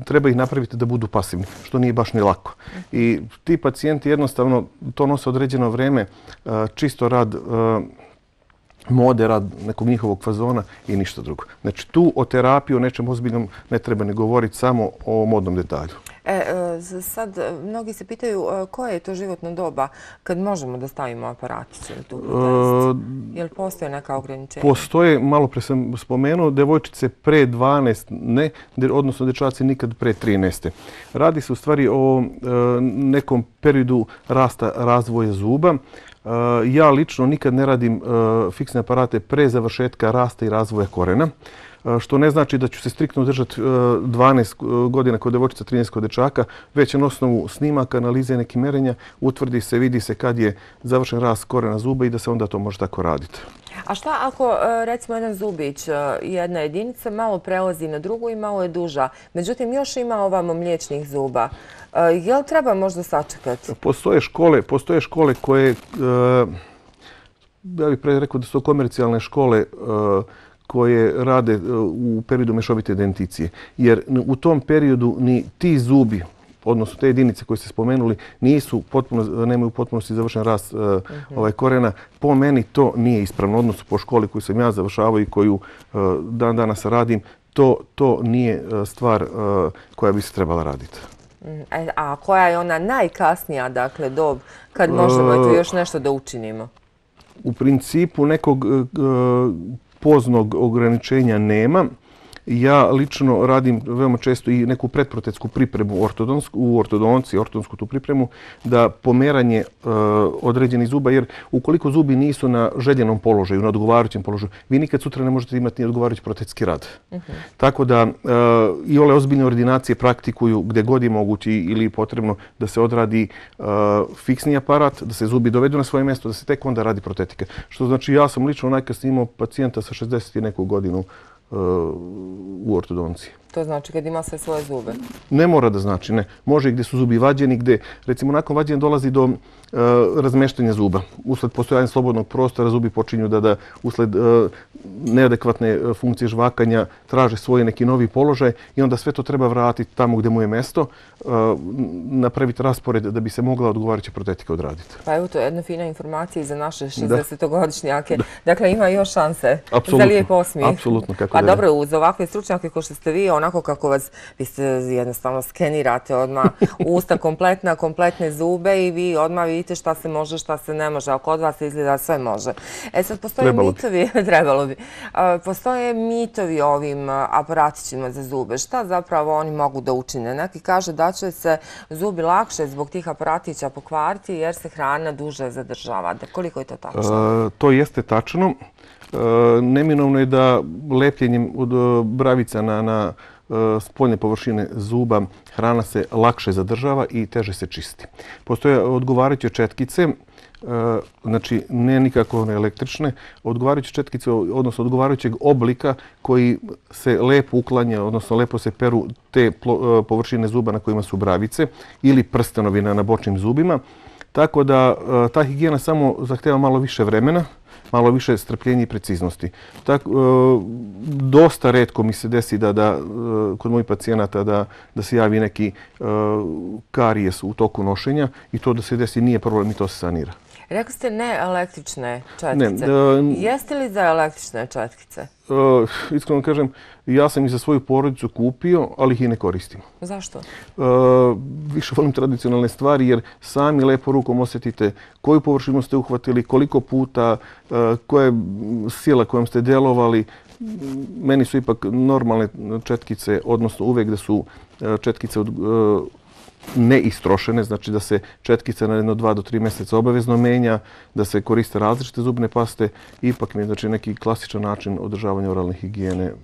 Speaker 15: treba ih napraviti da budu pasivni, što nije baš ni lako. I ti pacijenti jednostavno to nose određeno vreme, čisto rad mode, rad nekog njihovog fazona i ništa drugo. Znači tu o terapiji, o nečem ozbiljnom ne treba ne govoriti samo o modnom detalju.
Speaker 1: E, e sad, mnogi se pitaju e, koje je to životno doba kad možemo da stavimo aparatice na tu test? Je li postoje neka ograničenja?
Speaker 15: Postoje, malo pre sam spomenuo, devojčice pre 12 ne, odnosno dečaci nikad pre 13. Radi se u stvari o e, nekom periodu rasta razvoja zuba. Ja lično nikad ne radim fiksne aparate pre završetka rasta i razvoja korena što ne znači da ću se striktno držati 12 godina kod devojčica, 13 kod dečaka, već na osnovu snimaka, analize neki merenja, utvrdi se, vidi se kad je završen rast korena zuba i da se onda to može tako raditi.
Speaker 1: A šta ako recimo jedan zubić, jedna jedinica, malo prelazi na drugu i malo je duža, međutim još ima ovamo mliječnih zuba, je li treba možda sačekati?
Speaker 15: Postoje škole, postoje škole koje, ja bih pre rekao da su komercijalne škole, koje rade e, u periodu mešovite denticije. Jer u tom periodu ni ti zubi, odnosno te jedinice koje ste spomenuli, nisu potpuno, nemaju potpunosti završen rast uh, ovaj korena. Po meni to nije ispravno. Odnosno po školi koju sam ja završavao i koju uh, dan danas radim, to, to nije stvar koja bi se trebala raditi.
Speaker 1: Mm, a koja je ona najkasnija dakle, dob kad možemo još nešto da učinimo?
Speaker 15: U principu nekog poznog ograničenja nema. Ja lično radim veoma često i neku predprotetsku pripremu u ortodonci, ortodonsku tu pripremu, da pomeranje e, određenih zuba, jer ukoliko zubi nisu na željenom položaju, na odgovarajućem položaju, vi nikad sutra ne možete imati ni odgovarajući protetski rad. Mhm. Tako da e, i ove ozbiljne ordinacije praktikuju gde god je mogući ili potrebno da se odradi e, fiksni aparat, da se zubi dovedu na svoje mjesto, da se tek onda radi protetika. Što znači ja sam lično najkasnije imao pacijenta sa 60 i neku godinu u ortodonciji.
Speaker 1: To znači kad ima sve svoje zube?
Speaker 15: Ne mora da znači, ne. Može i gdje su zubi vađeni, gdje recimo nakon vađenja dolazi do E, razmeštanja zuba. Usled postojanja slobodnog prostora zubi počinju da da usled e, neadekvatne e, funkcije žvakanja traže svoj neki novi položaj i onda sve to treba vratiti tamo gdje mu je mesto, napraviti raspored da bi se mogla odgovarajuća protetika odraditi.
Speaker 1: Pa evo to je jedna fina informacija za naše 60-godišnjake. Dakle, ima još šanse za lijep osmijeh.
Speaker 15: Apsolutno, kako
Speaker 1: pa dobro, uz ovakve stručnjake ko što ste vi, onako kako vas, vi ste jednostavno skenirate odmah usta kompletna, kompletne zube i vi odmah vi vidite šta se može, šta se ne može, a kod vas izgleda sve može. E sad, postoje trebalo mitovi, bi. [laughs] trebalo bi, postoje mitovi ovim aparatićima za zube. Šta zapravo oni mogu da učine? Neki kaže da će se zubi lakše zbog tih aparatića pokvariti jer se hrana duže zadržava. Da, koliko je to tačno?
Speaker 15: to jeste tačno. E, neminovno je da lepljenjem od e, bravica na, na e, spoljne površine zuba hrana se lakše zadržava i teže se čisti. Postoje odgovarajuće četkice, znači ne nikako one električne, odgovarajuće četkice, odnosno odgovarajućeg oblika koji se lepo uklanja, odnosno lepo se peru te površine zuba na kojima su bravice ili prstenovina na bočnim zubima. Tako da ta higijena samo zahteva malo više vremena, malo više strpljenja i preciznosti. Tak, e, dosta redko mi se desi da, da e, kod mojih pacijenata da, da se javi neki e, karijes u toku nošenja i to da se desi nije problem i to se sanira.
Speaker 1: Rekli ste ne električne četkice. Ne, Jeste li za električne četkice?
Speaker 15: Uh, iskreno kažem, ja sam i za svoju porodicu kupio, ali ih i ne koristim.
Speaker 1: Zašto?
Speaker 15: Uh, više volim tradicionalne stvari jer sami lepo rukom osjetite koju površinu ste uhvatili, koliko puta, uh, koja je sila kojom ste delovali. Meni su ipak normalne četkice, odnosno uvek da su četkice od neistrošene, znači da se četkica na jedno dva do tri mjeseca obavezno menja, da se koriste različite zubne paste, ipak mi je znači, neki klasičan način održavanja oralne higijene e,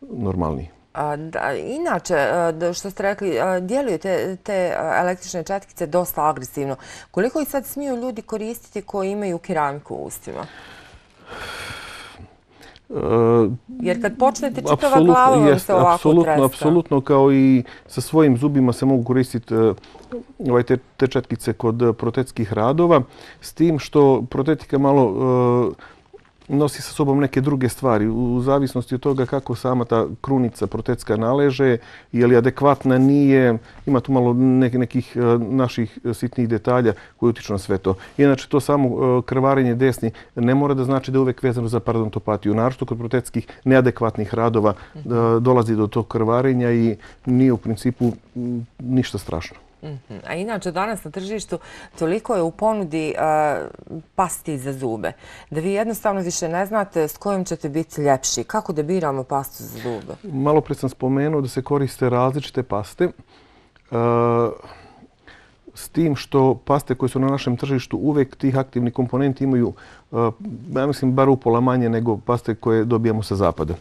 Speaker 15: normalniji.
Speaker 1: A, da, inače, e, što ste rekli, e, djeluju te, te električne četkice dosta agresivno. Koliko ih sad smiju ljudi koristiti koji imaju keramiku u ustima? Jer kad počnete čitava glava vam se ovako
Speaker 15: apsolutno, treska. Apsolutno, kao i sa svojim zubima se mogu koristiti e, ovaj, te, te četkice kod protetskih radova. S tim što protetika malo e, nosi sa sobom neke druge stvari u zavisnosti od toga kako sama ta krunica protetska naleže, je li adekvatna, nije, ima tu malo nekih e, naših sitnih detalja koji utiču na sve to. Inače, to samo e, krvarenje desni ne mora da znači da je uvek vezano za parodontopatiju. Naravno, kod protetskih neadekvatnih radova e, dolazi do tog krvarenja i nije u principu ništa strašno.
Speaker 1: Mhm. A inače, danas na tržištu toliko je u ponudi pasti za zube, da vi jednostavno više ne znate s kojim ćete biti ljepši. Kako da biramo pastu za zube?
Speaker 15: Malo pre sam spomenuo da se koriste različite paste. s tim što paste koje su na našem tržištu uvek tih aktivnih komponenti imaju ja mislim, bar upola manje nego paste koje dobijamo sa zapada.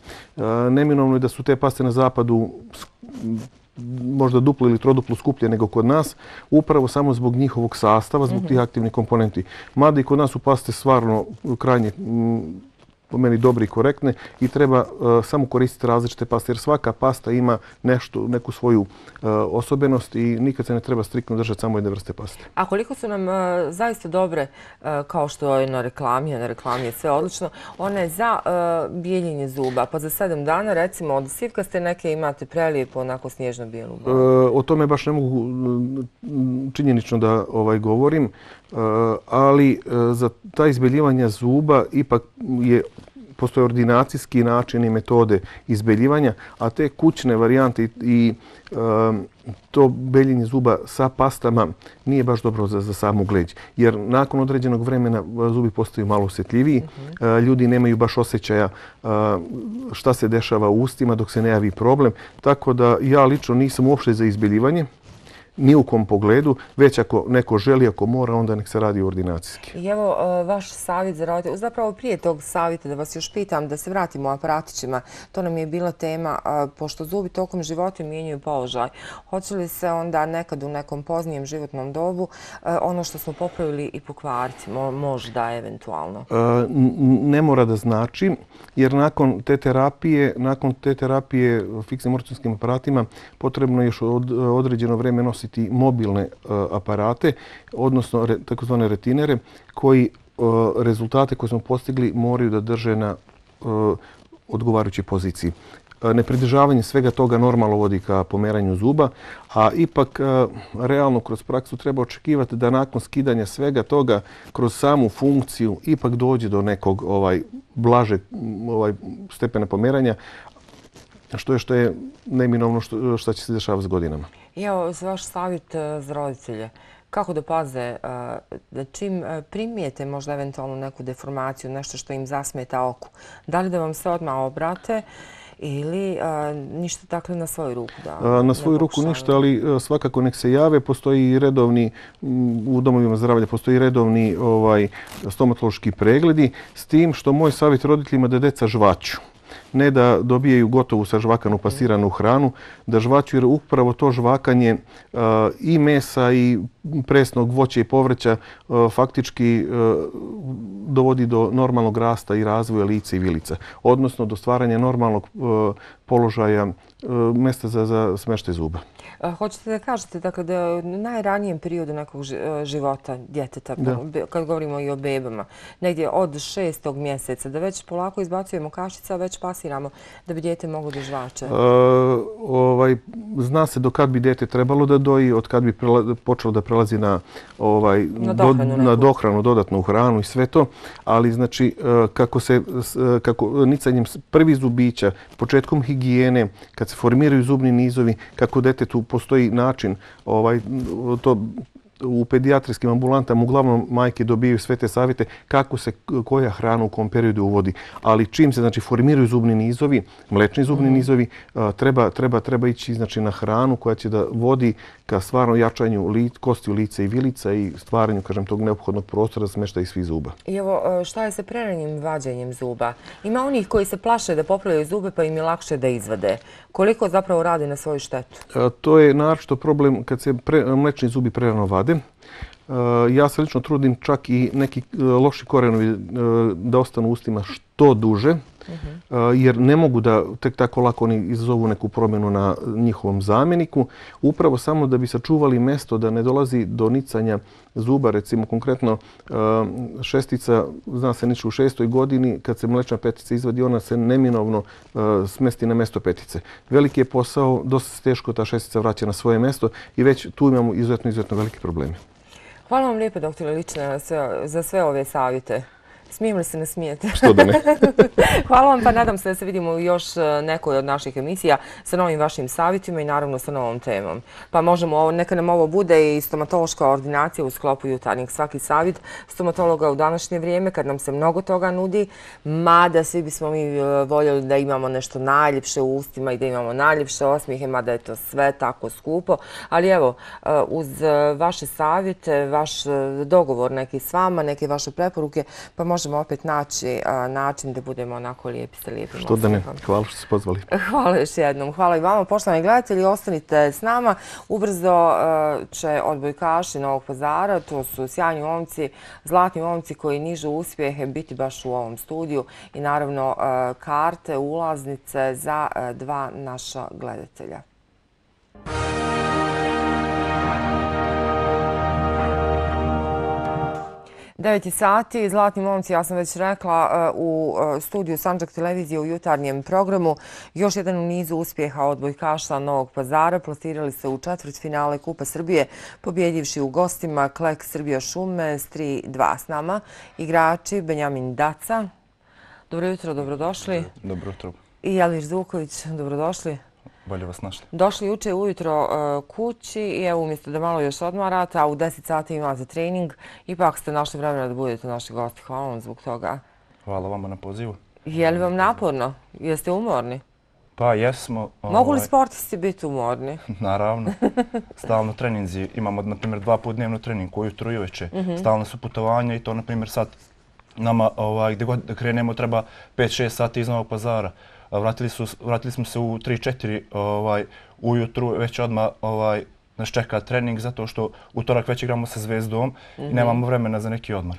Speaker 15: Neminovno je da su te paste na zapadu možda duplo ili troduplo skuplje nego kod nas, upravo samo zbog njihovog sastava, zbog tih aktivnih komponenti. Mada i kod nas su paste stvarno krajnje po meni dobre i korektne i treba uh, samo koristiti različite paste jer svaka pasta ima nešto, neku svoju uh, osobenost i nikad se ne treba striktno držati samo jedne vrste paste.
Speaker 1: A koliko su nam uh, zaista dobre, kao što je na reklami, na reklami je sve odlično, one za bijeljenje zuba, pa za sedam dana recimo od sivkaste neke imate prelijepo onako snježno bijelu
Speaker 15: Uh, o tome baš ne mogu činjenično da ovaj govorim, ali uh, za ta izbeljivanja zuba ipak je postoje ordinacijski način i metode izbeljivanja, a te kućne varijante i um, to beljenje zuba sa pastama nije baš dobro za, za samu gleđ. Jer nakon određenog vremena uh, zubi postaju malo osjetljiviji, uh, ljudi nemaju baš osjećaja uh, šta se dešava u ustima dok se ne javi problem. Tako da ja lično nisam uopšte za izbeljivanje ni u kom pogledu, već ako neko želi, ako mora, onda nek se radi ordinacijski.
Speaker 1: I evo e, vaš savjet za roditelj, zapravo prije tog savjeta da vas još pitam, da se vratimo aparatićima, to nam je bila tema, pošto zubi tokom života mijenjuju položaj. Hoće li se onda nekad u nekom poznijem životnom dobu e, ono što smo popravili i pokvariti, možda eventualno? E,
Speaker 15: ne mora da znači, jer nakon te terapije, nakon te terapije fiksnim ortonskim aparatima, potrebno je još određeno vreme nositi koristiti mobilne e, aparate, odnosno takozvane retinere, koji e, rezultate koje smo postigli moraju da drže na e, odgovarajućoj poziciji. Nepridržavanje svega toga normalno vodi ka pomeranju zuba, a ipak realno kroz praksu treba očekivati da nakon skidanja svega toga kroz samu funkciju ipak dođe do nekog ovaj blaže ovaj stepena pomeranja, što je što je neminovno što, što će se dešavati s godinama.
Speaker 1: Evo, za vaš savjet e, za roditelje, kako da paze e, da čim e, primijete možda eventualno neku deformaciju, nešto što im zasmeta oku, da li da vam se odmah obrate ili ništa takle na svoju ruku? Da,
Speaker 15: na svoju ruku ništa, ali svakako nek se jave. Postoji i redovni, u domovima zdravlja postoji redovni ovaj, stomatološki pregledi s tim što moj savjet roditeljima da deca žvaću ne da dobijaju gotovu sa žvakanu pasiranu hranu, da žvaću jer upravo to žvakanje e, i mesa i presnog voća i povrća e, faktički e, dovodi do normalnog rasta i razvoja lica i vilica, odnosno do stvaranja normalnog položaja mesta za, za smešte zuba.
Speaker 1: Hoćete da kažete dakle, da u najranijem periodu nekog života djeteta, kad govorimo i o bebama, negdje od šestog mjeseca, da već polako izbacujemo kašica, već pasiramo da bi djete moglo da žvače?
Speaker 15: ovaj, zna se do kad bi djete trebalo da doji, od kad bi počelo da prelazi na, ovaj,
Speaker 1: na, dohranu,
Speaker 15: na dohranu, dodatnu hranu i sve to. Ali znači, kako se, kako nicanjem prvi zubića, početkom higijene, kad se formiraju zubni nizovi, kako detetu postoji način ovaj, to u pedijatrijskim ambulantama uglavnom majke dobijaju sve te savjete kako se koja hrana u kom periodu uvodi. Ali čim se znači formiraju zubni nizovi, mlečni zubni mhm. nizovi, treba, treba, treba ići znači, na hranu koja će da vodi ka stvarno jačanju li, kosti lica i vilica i stvaranju kažem, tog neophodnog prostora smešta i svih zuba.
Speaker 1: I evo, šta je sa preranim vađenjem zuba? Ima onih koji se plaše da popravljaju zube pa im je lakše da izvade. Koliko zapravo radi na svoju štetu?
Speaker 15: To je naročito problem kad se pre, mlečni zubi prerano vade. Eh, ja se lično trudim čak i neki eh, loši korenovi eh, da ostanu u ustima što duže, jer ne mogu da tek tako lako oni izazovu neku promjenu na njihovom zamjeniku, upravo samo da bi sačuvali mesto da ne dolazi do nicanja zuba. Recimo, konkretno, šestica zna se niče u šestoj godini, kad se mlečna petica izvadi, ona se neminovno smesti na mesto petice. Veliki je posao, dosta se teško ta šestica vraća na svoje mesto i već tu imamo izuzetno, izuzetno velike probleme.
Speaker 1: Hvala vam lijepo, doktore Lične, za sve ove savjete. Smijem li se ne smijete? [laughs]
Speaker 15: Što da ne? [laughs]
Speaker 1: Hvala vam, pa nadam se da se vidimo u još e, nekoj od naših emisija sa novim vašim savjetima i naravno sa novom temom. Pa možemo, neka nam ovo bude i stomatološka ordinacija u sklopu jutarnjeg svaki savjet stomatologa u današnje vrijeme kad nam se mnogo toga nudi, mada svi bismo mi e, voljeli da imamo nešto najljepše u ustima i da imamo najljepše osmijehe, mada je to sve tako skupo. Ali evo, e, uz vaše savjete, vaš dogovor neki s vama, neke vaše preporuke, pa možemo opet naći način da budemo onako lijepi sa lijepim
Speaker 15: Što da ne, hvala što ste pozvali. [laughs]
Speaker 1: Hvala još jednom, hvala i vama. Poštovani gledatelji, ostanite s nama. Ubrzo će odbojkaši Novog pazara, to su sjajni momci, zlatni momci koji nižu uspjehe biti baš u ovom studiju i naravno karte, ulaznice za dva naša gledatelja. 9 sati, Zlatni momci, ja sam već rekla, e, u e, studiju Sanđak televizije u jutarnjem programu. Još jedan u nizu uspjeha odbojkaša Novog pazara. Plasirali se u četvrt finale Kupa Srbije, pobjedivši u gostima Klek Srbija Šume s 3-2 s nama. Igrači Benjamin Daca. Dobro jutro, dobrodošli.
Speaker 16: Dobro jutro.
Speaker 1: I Jeliš Zuković, dobrodošli.
Speaker 16: Bolje vas našli.
Speaker 1: Došli juče ujutro e, kući i evo umjesto da malo još odmarate, a u 10 sati imate trening, ipak ste našli vremena da budete naši gosti. Hvala vam zbog toga.
Speaker 16: Hvala vama na pozivu.
Speaker 1: Je li vam naporno? Jeste umorni?
Speaker 16: Pa jesmo.
Speaker 1: Mogu li ovaj, sportisti biti umorni? [laughs]
Speaker 16: Naravno. Stalno treninzi. Imamo, na primjer, dva put dnevno trening, koju i uveče. Mhm. Stalno su putovanja i to, na primjer, sad nama ovaj, gdje god krenemo treba 5-6 sati iz Novog pazara vratili, su, vratili smo se u 3-4 ovaj, ujutru, već odmah ovaj, nas čeka trening zato što utorak već igramo sa Zvezdom mm -hmm. i mhm. nemamo vremena za neki odmor.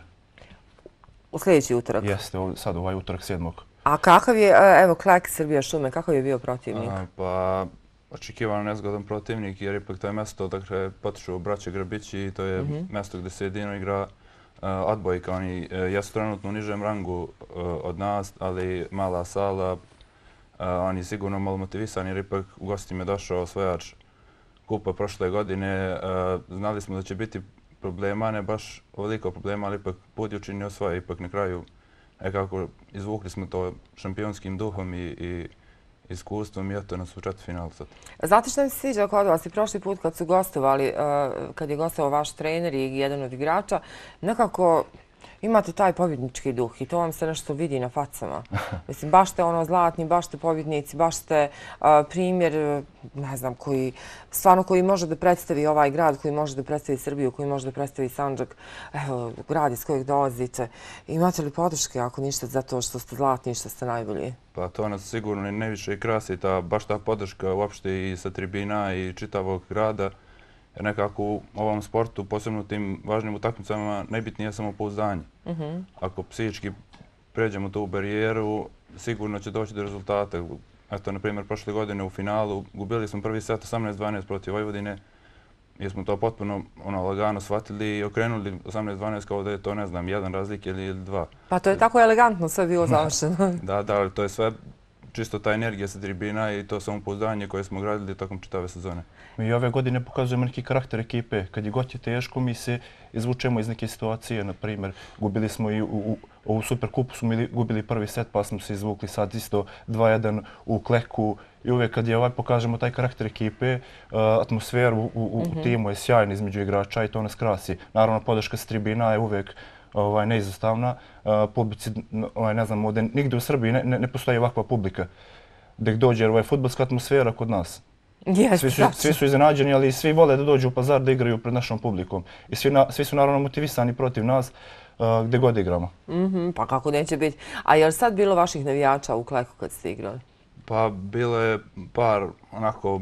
Speaker 1: U sljedeći utorak?
Speaker 16: Jeste, sad ovaj utorak sedmog.
Speaker 1: A kakav je, e, evo, Klak Srbija šume, kakav je bio protivnik? A,
Speaker 16: pa, očekivano nezgodan protivnik jer ipak to je mjesto dakle, potiču braće Grabići i to je mm -hmm. mjesto gdje se jedino igra uh, odbojka. Oni uh, jesu trenutno u nižem rangu uh, od nas, ali mala sala, Eh, oni sigurno malo motivisani jer ipak u gostima je došao osvojač kupa prošle godine. Eh, znali smo da će biti problema, ne baš ovoliko problema, ali ipak put je učinio svoje. Ipak na kraju nekako izvukli smo to šampionskim duhom i, i iskustvom i eto nas u četiri finalu sad.
Speaker 1: Znate što mi se sviđa kod vas i prošli put kad su gostovali, eh, kad je gostovao vaš trener i jedan od igrača, nekako imate taj pobjednički duh i to vam se nešto vidi na facama. [laughs] Mislim, baš ste ono zlatni, baš ste pobjednici, baš ste primjer, ne znam, koji, stvarno koji može da predstavi ovaj grad, koji može da predstavi Srbiju, koji može da predstavi Sanđak, evo, grad iz kojeg dolazite. Imate li podrške, ako ništa, za to što ste zlatni i što ste najbolji?
Speaker 16: Pa to nas sigurno najviše i krasi, ta, baš ta podrška uopšte i sa tribina i čitavog grada. Jer nekako u ovom sportu, posebno u tim važnim utakmicama, najbitnije je samo pouzdanje. Mhm. Ako psihički pređemo tu barijeru, sigurno će doći do rezultata. Eto, na primjer, prošle godine u finalu gubili smo prvi set 18-12 protiv Vojvodine. I smo to potpuno ono, lagano shvatili i okrenuli 18-12 kao da je to, ne znam, jedan razlik ili dva.
Speaker 1: Pa to je tako elegantno sve bilo završeno. [laughs]
Speaker 16: da, da, ali to je sve čisto ta energija sa tribina i to samopouzdanje koje smo gradili tokom čitave sezone. Mi ove godine pokazujemo neki karakter ekipe. Kad je god je teško, mi se izvučemo iz neke situacije. Na primjer, gubili smo i u, u, u Superkupu, smo gubili prvi set, pa smo se izvukli sad isto 2-1 u Kleku. I uvijek kad je ovaj pokažemo taj karakter ekipe, uh, atmosferu u, u, u mm -hmm. timu je sjajna između igrača i to nas krasi. Naravno, podrška s tribina je uvijek ovaj, neizostavna. Publici, ovaj, ne znam, ovdje, nigdje u Srbiji ne, ne, ne postoji ovakva publika gdje dođe ovaj, futbolska atmosfera kod nas.
Speaker 1: Yes,
Speaker 16: svi, su, svi su iznenađeni, ali svi vole da dođu u pazar da igraju pred našom publikom. I svi, na, svi su naravno motivisani protiv nas uh, gdje god igramo.
Speaker 1: Mm -hmm, pa kako neće biti. A je li sad bilo vaših navijača u Kleku kad ste igrali?
Speaker 16: Pa bilo je par onako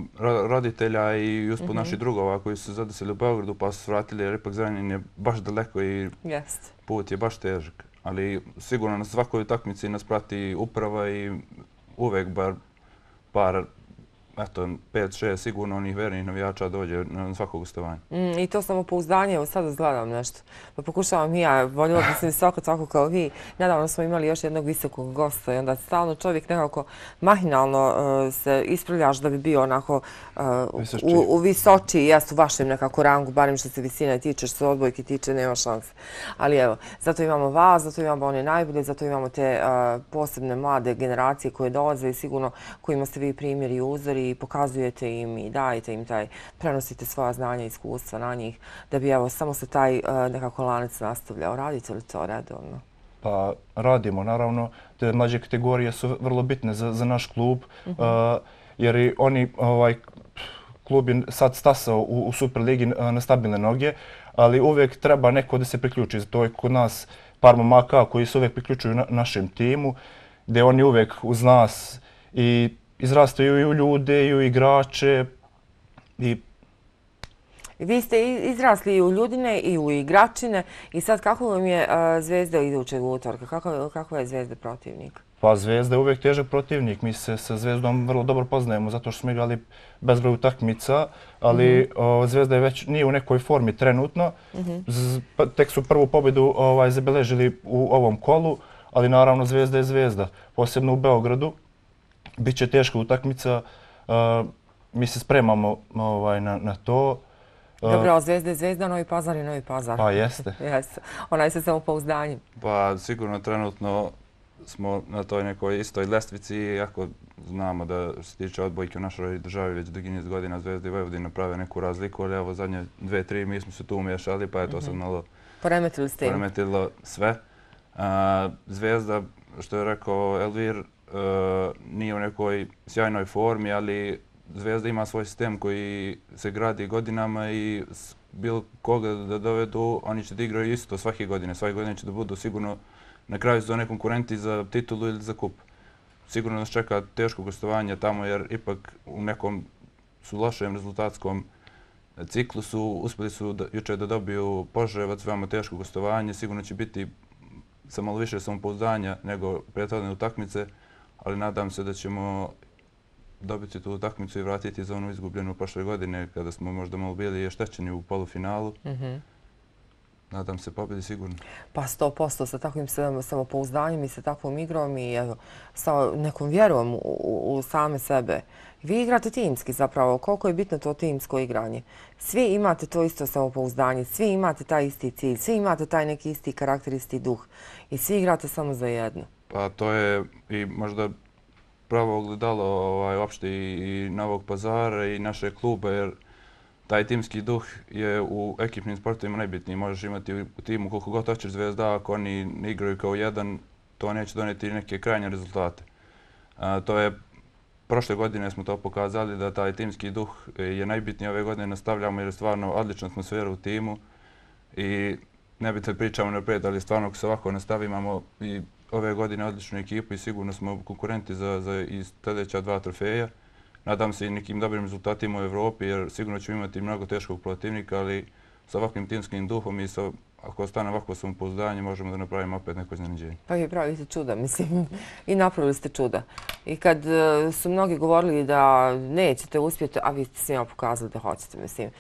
Speaker 16: roditelja i uspod mm -hmm. naših drugova koji su zadesili u Beogradu pa su vratili jer ipak Zrenin je baš daleko i
Speaker 1: yes
Speaker 16: put je baš težak. Ali sigurno na svakoj utakmici nas prati uprava i uvek bar par
Speaker 17: eto, 5-6 sigurno onih vernih navijača dođe na svakog gostovanja.
Speaker 1: Mm, I to samopouzdanje, evo sad gledam nešto. Pa pokušavam i ja, voljela bi se svako tako kao vi. Nedavno smo imali još jednog visokog gosta i onda stalno čovjek nekako mahinalno uh, se ispravljaš da bi bio onako uh, u, u visoči, jest u vašem nekako rangu, barim što se visine tiče, što se odbojke tiče, nema šanse. Ali evo, zato imamo vas, zato imamo one najbolje, zato imamo te uh, posebne mlade generacije koje dolaze i sigurno kojima ste vi primjer i uzori i pokazujete im i dajete im taj, prenosite svoja znanja i iskustva na njih, da bi evo samo se taj uh, nekako lanac nastavljao. Radite li to redovno?
Speaker 17: Pa radimo, naravno. Te mlađe kategorije su vrlo bitne za, za naš klub, uh -huh. uh, jer i oni, ovaj, klub je sad stasao u, u Superligi na stabilne noge, ali uvijek treba neko da se priključi. To je kod nas par momaka koji se uvijek priključuju na, našem timu, gdje oni uvijek uz nas i izrastaju i u ljude i u igrače. I...
Speaker 1: Vi ste izrasli i u ljudine i u igračine i sad kako vam je Zvezda idućeg utorka? Kako, kako je Zvezda protivnik?
Speaker 17: Pa Zvezda je uvijek težak protivnik. Mi se sa Zvezdom vrlo dobro poznajemo zato što smo igrali bezbroj utakmica, ali mm -hmm. Zvezda je već nije u nekoj formi trenutno. Mm -hmm. Tek su prvu pobjedu ovaj, zabeležili u ovom kolu, ali naravno Zvezda je Zvezda, posebno u Beogradu bit će teška utakmica. Uh, mi se spremamo ovaj, na, na to.
Speaker 1: Dobro, Zvezda je Zvezda, Novi Pazar je Novi Pazar.
Speaker 17: Pa jeste. [laughs]
Speaker 1: jeste. Ona je se samo pouzdanjem.
Speaker 17: Pa sigurno trenutno smo na toj nekoj istoj lestvici, iako znamo da se tiče odbojke u našoj državi već dugi niz godina Zvezda i Vojvodina prave neku razliku, ali evo zadnje dve, tri mi smo se tu umješali, pa je to mm -hmm. sad malo
Speaker 1: poremetilo,
Speaker 17: poremetilo sve. Uh, Zvezda, što je rekao Elvir, E, nije u nekoj sjajnoj formi, ali Zvezda ima svoj sistem koji se gradi godinama i bilo koga da dovedu, oni će da igraju isto svake godine. Svake godine će da budu sigurno na kraju zone konkurenti za titulu ili za kup. Sigurno nas čeka teško gostovanje tamo jer ipak u nekom su lošem rezultatskom ciklusu uspeli su da, juče da dobiju Poževac, veoma teško gostovanje. Sigurno će biti sa malo više samopouzdanja nego prethodne utakmice ali nadam se da ćemo dobiti tu utakmicu i vratiti za onu izgubljenu prošle godine kada smo možda malo bili štećeni u polufinalu. Mm -hmm. Nadam se pobjedi sigurno.
Speaker 1: Pa sto posto sa takvim samopouzdanjem i sa takvom igrom i evo, sa nekom vjerom u, u, same sebe. Vi igrate timski zapravo. Koliko je bitno to timsko igranje? Svi imate to isto samopouzdanje, svi imate taj isti cilj, svi imate taj neki isti karakter, isti duh i svi igrate samo za jedno.
Speaker 17: Pa to je i možda pravo ogledalo ovaj, uopšte i, i Novog pazara i naše kluba, jer taj timski duh je u ekipnim sportovima najbitniji. Možeš imati u timu koliko god hoćeš zvezda, ako oni ne igraju kao jedan, to neće doneti neke krajnje rezultate. A, to je Prošle godine smo to pokazali da taj timski duh je najbitniji ove godine nastavljamo jer je stvarno odlična atmosfera u timu i ne bi te pričamo naprijed, ali stvarno ako se ovako nastavimo i ove godine odličnu ekipu i sigurno smo konkurenti za, za i sljedeća dva trofeja. Nadam se i nekim dobrim rezultatima u Evropi jer sigurno ćemo imati mnogo teškog protivnika, ali sa ovakvim timskim duhom i sa ako ostane ovako samopozdanje, možemo da napravimo opet neko iznenađenje.
Speaker 1: Pa vi pravite čuda, mislim, [laughs] i napravili ste čuda. I kad e, su mnogi govorili da nećete uspjeti, a vi ste svima pokazali da hoćete, mislim,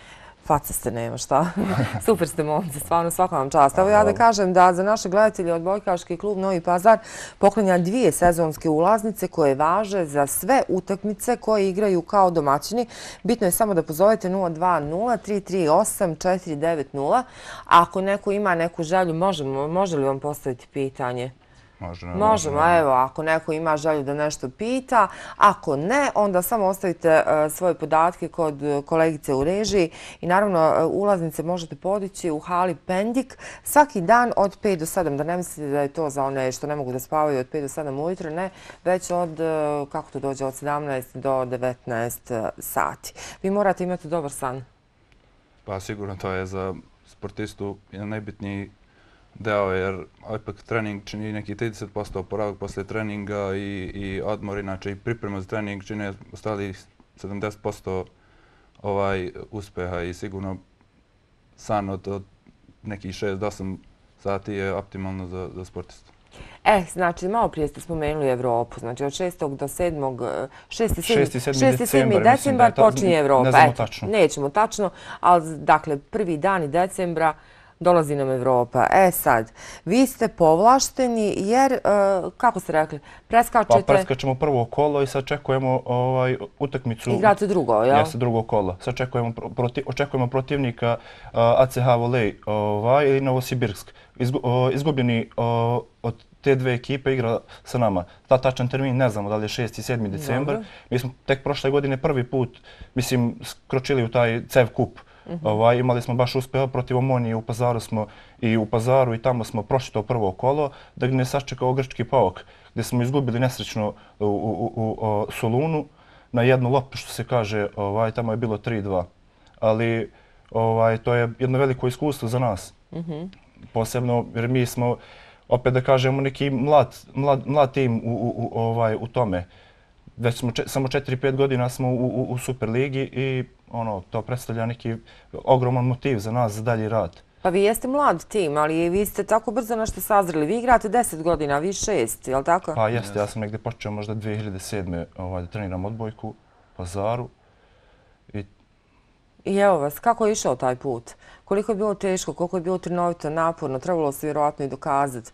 Speaker 1: Faca ste, nema šta. [laughs] Super ste momci, stvarno svaka vam čast. Evo ja da kažem da za naše gledatelje odbojkaški klub Novi Pazar poklanja dvije sezonske ulaznice koje važe za sve utakmice koje igraju kao domaćini. Bitno je samo da pozovete 020-338-490. Ako neko ima neku želju, može li vam postaviti pitanje?
Speaker 17: Možemo.
Speaker 1: Možemo, evo, ako neko ima želju da nešto pita. Ako ne, onda samo ostavite e, svoje podatke kod kolegice u režiji i naravno e, ulaznice možete podići u hali Pendik svaki dan od 5 do 7. Da ne mislite da je to za one što ne mogu da spavaju od 5 do 7 ujutro, ne, već od, e, kako to dođe, od 17 do 19 sati. Vi morate imati dobar san.
Speaker 17: Pa sigurno to je za sportistu najbitniji deo, jer ipak trening čini neki 30% oporavak posle treninga i, i odmor, inače i priprema za trening čine ostali 70% ovaj uspeha i sigurno san od, od nekih 6-8 sati je optimalno za, za sportistu.
Speaker 1: E, znači, malo prije ste spomenuli Evropu. Znači, od 6. do 7. 6. 7. decembar počinje Evropa.
Speaker 16: Ne znamo tačno.
Speaker 1: Nećemo tačno, ali dakle, prvi dani decembra dolazi nam Evropa. E sad, vi ste povlašteni jer, e, kako ste rekli, preskačete...
Speaker 16: Pa preskačemo prvo kolo i sad čekujemo ovaj, utakmicu...
Speaker 1: Igrate drugo, jel?
Speaker 16: Jeste drugo kolo. Sad čekujemo, očekujemo protivnika uh, ACH Volej ovaj, ili Novosibirsk. Izgu, uh, izgubljeni od te dve ekipe igra sa nama. Ta tačan termin ne znamo da li je 6. i 7. decembar. Mi smo tek prošle godine prvi put, mislim, skročili u taj CEV kup. Mhm. Ovaj, imali smo baš uspeh protiv Omonije, u Pazaru smo i u Pazaru i tamo smo prošli to prvo kolo, da ne sačekao grčki paok, gdje smo izgubili nesrećno u, u, u, Solunu na jednu loptu, što se kaže, ovaj, tamo je bilo 3-2. Ali ovaj, to je jedno veliko iskustvo za nas. Mm Posebno jer mi smo, opet da kažemo, neki mlad, mlad, mlad tim u, u, u, ovaj, u tome. Već smo če, samo 4-5 godina smo u, u, u Superligi i ono, to predstavlja neki ogroman motiv za nas za dalji rad.
Speaker 1: Pa vi jeste mlad tim, ali vi ste tako brzo nešto sazreli. Vi igrate 10 godina, vi 6, je li tako?
Speaker 16: Pa jeste, ja sam negdje počeo možda 2007. Ovaj, da treniram odbojku, pazaru.
Speaker 1: I... I evo vas, kako je išao taj put? Koliko je bilo teško, koliko je bilo trnovito, naporno, trebalo se vjerovatno i dokazati.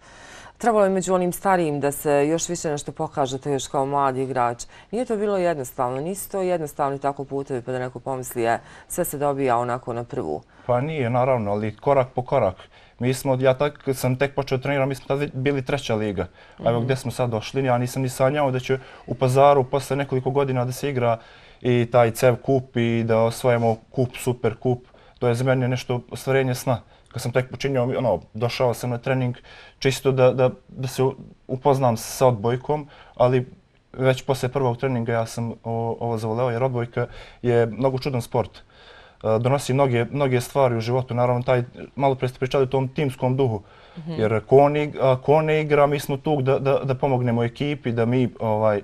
Speaker 1: Trebalo je među onim starijim da se još više nešto pokažete još kao mladi igrač. Nije to bilo jednostavno, nisu to jednostavni tako putevi pa da neko pomisli je sve se dobija onako na prvu.
Speaker 16: Pa nije, naravno, ali korak po korak. Mi smo, ja tak, sam tek počeo trenirati, mi smo tada bili treća liga. A evo mhm. gdje smo sad došli, ja nisam ni sanjao da će u pazaru posle nekoliko godina da se igra i taj CEV kup i da osvajamo kup, super kup. To je za mene nešto ostvarenje sna kad sam tek počinio, ono, došao sam na trening čisto da, da, da se upoznam sa odbojkom, ali već posle prvog treninga ja sam ovo zavoleo jer odbojka je mnogo čudan sport. E, donosi mnoge, mnoge stvari u životu, naravno taj, malo pre ste pričali o tom timskom duhu, mhm. jer ko, oni, ko ne igra, mi smo tu da, da, da pomognemo ekipi, da mi ovaj, e,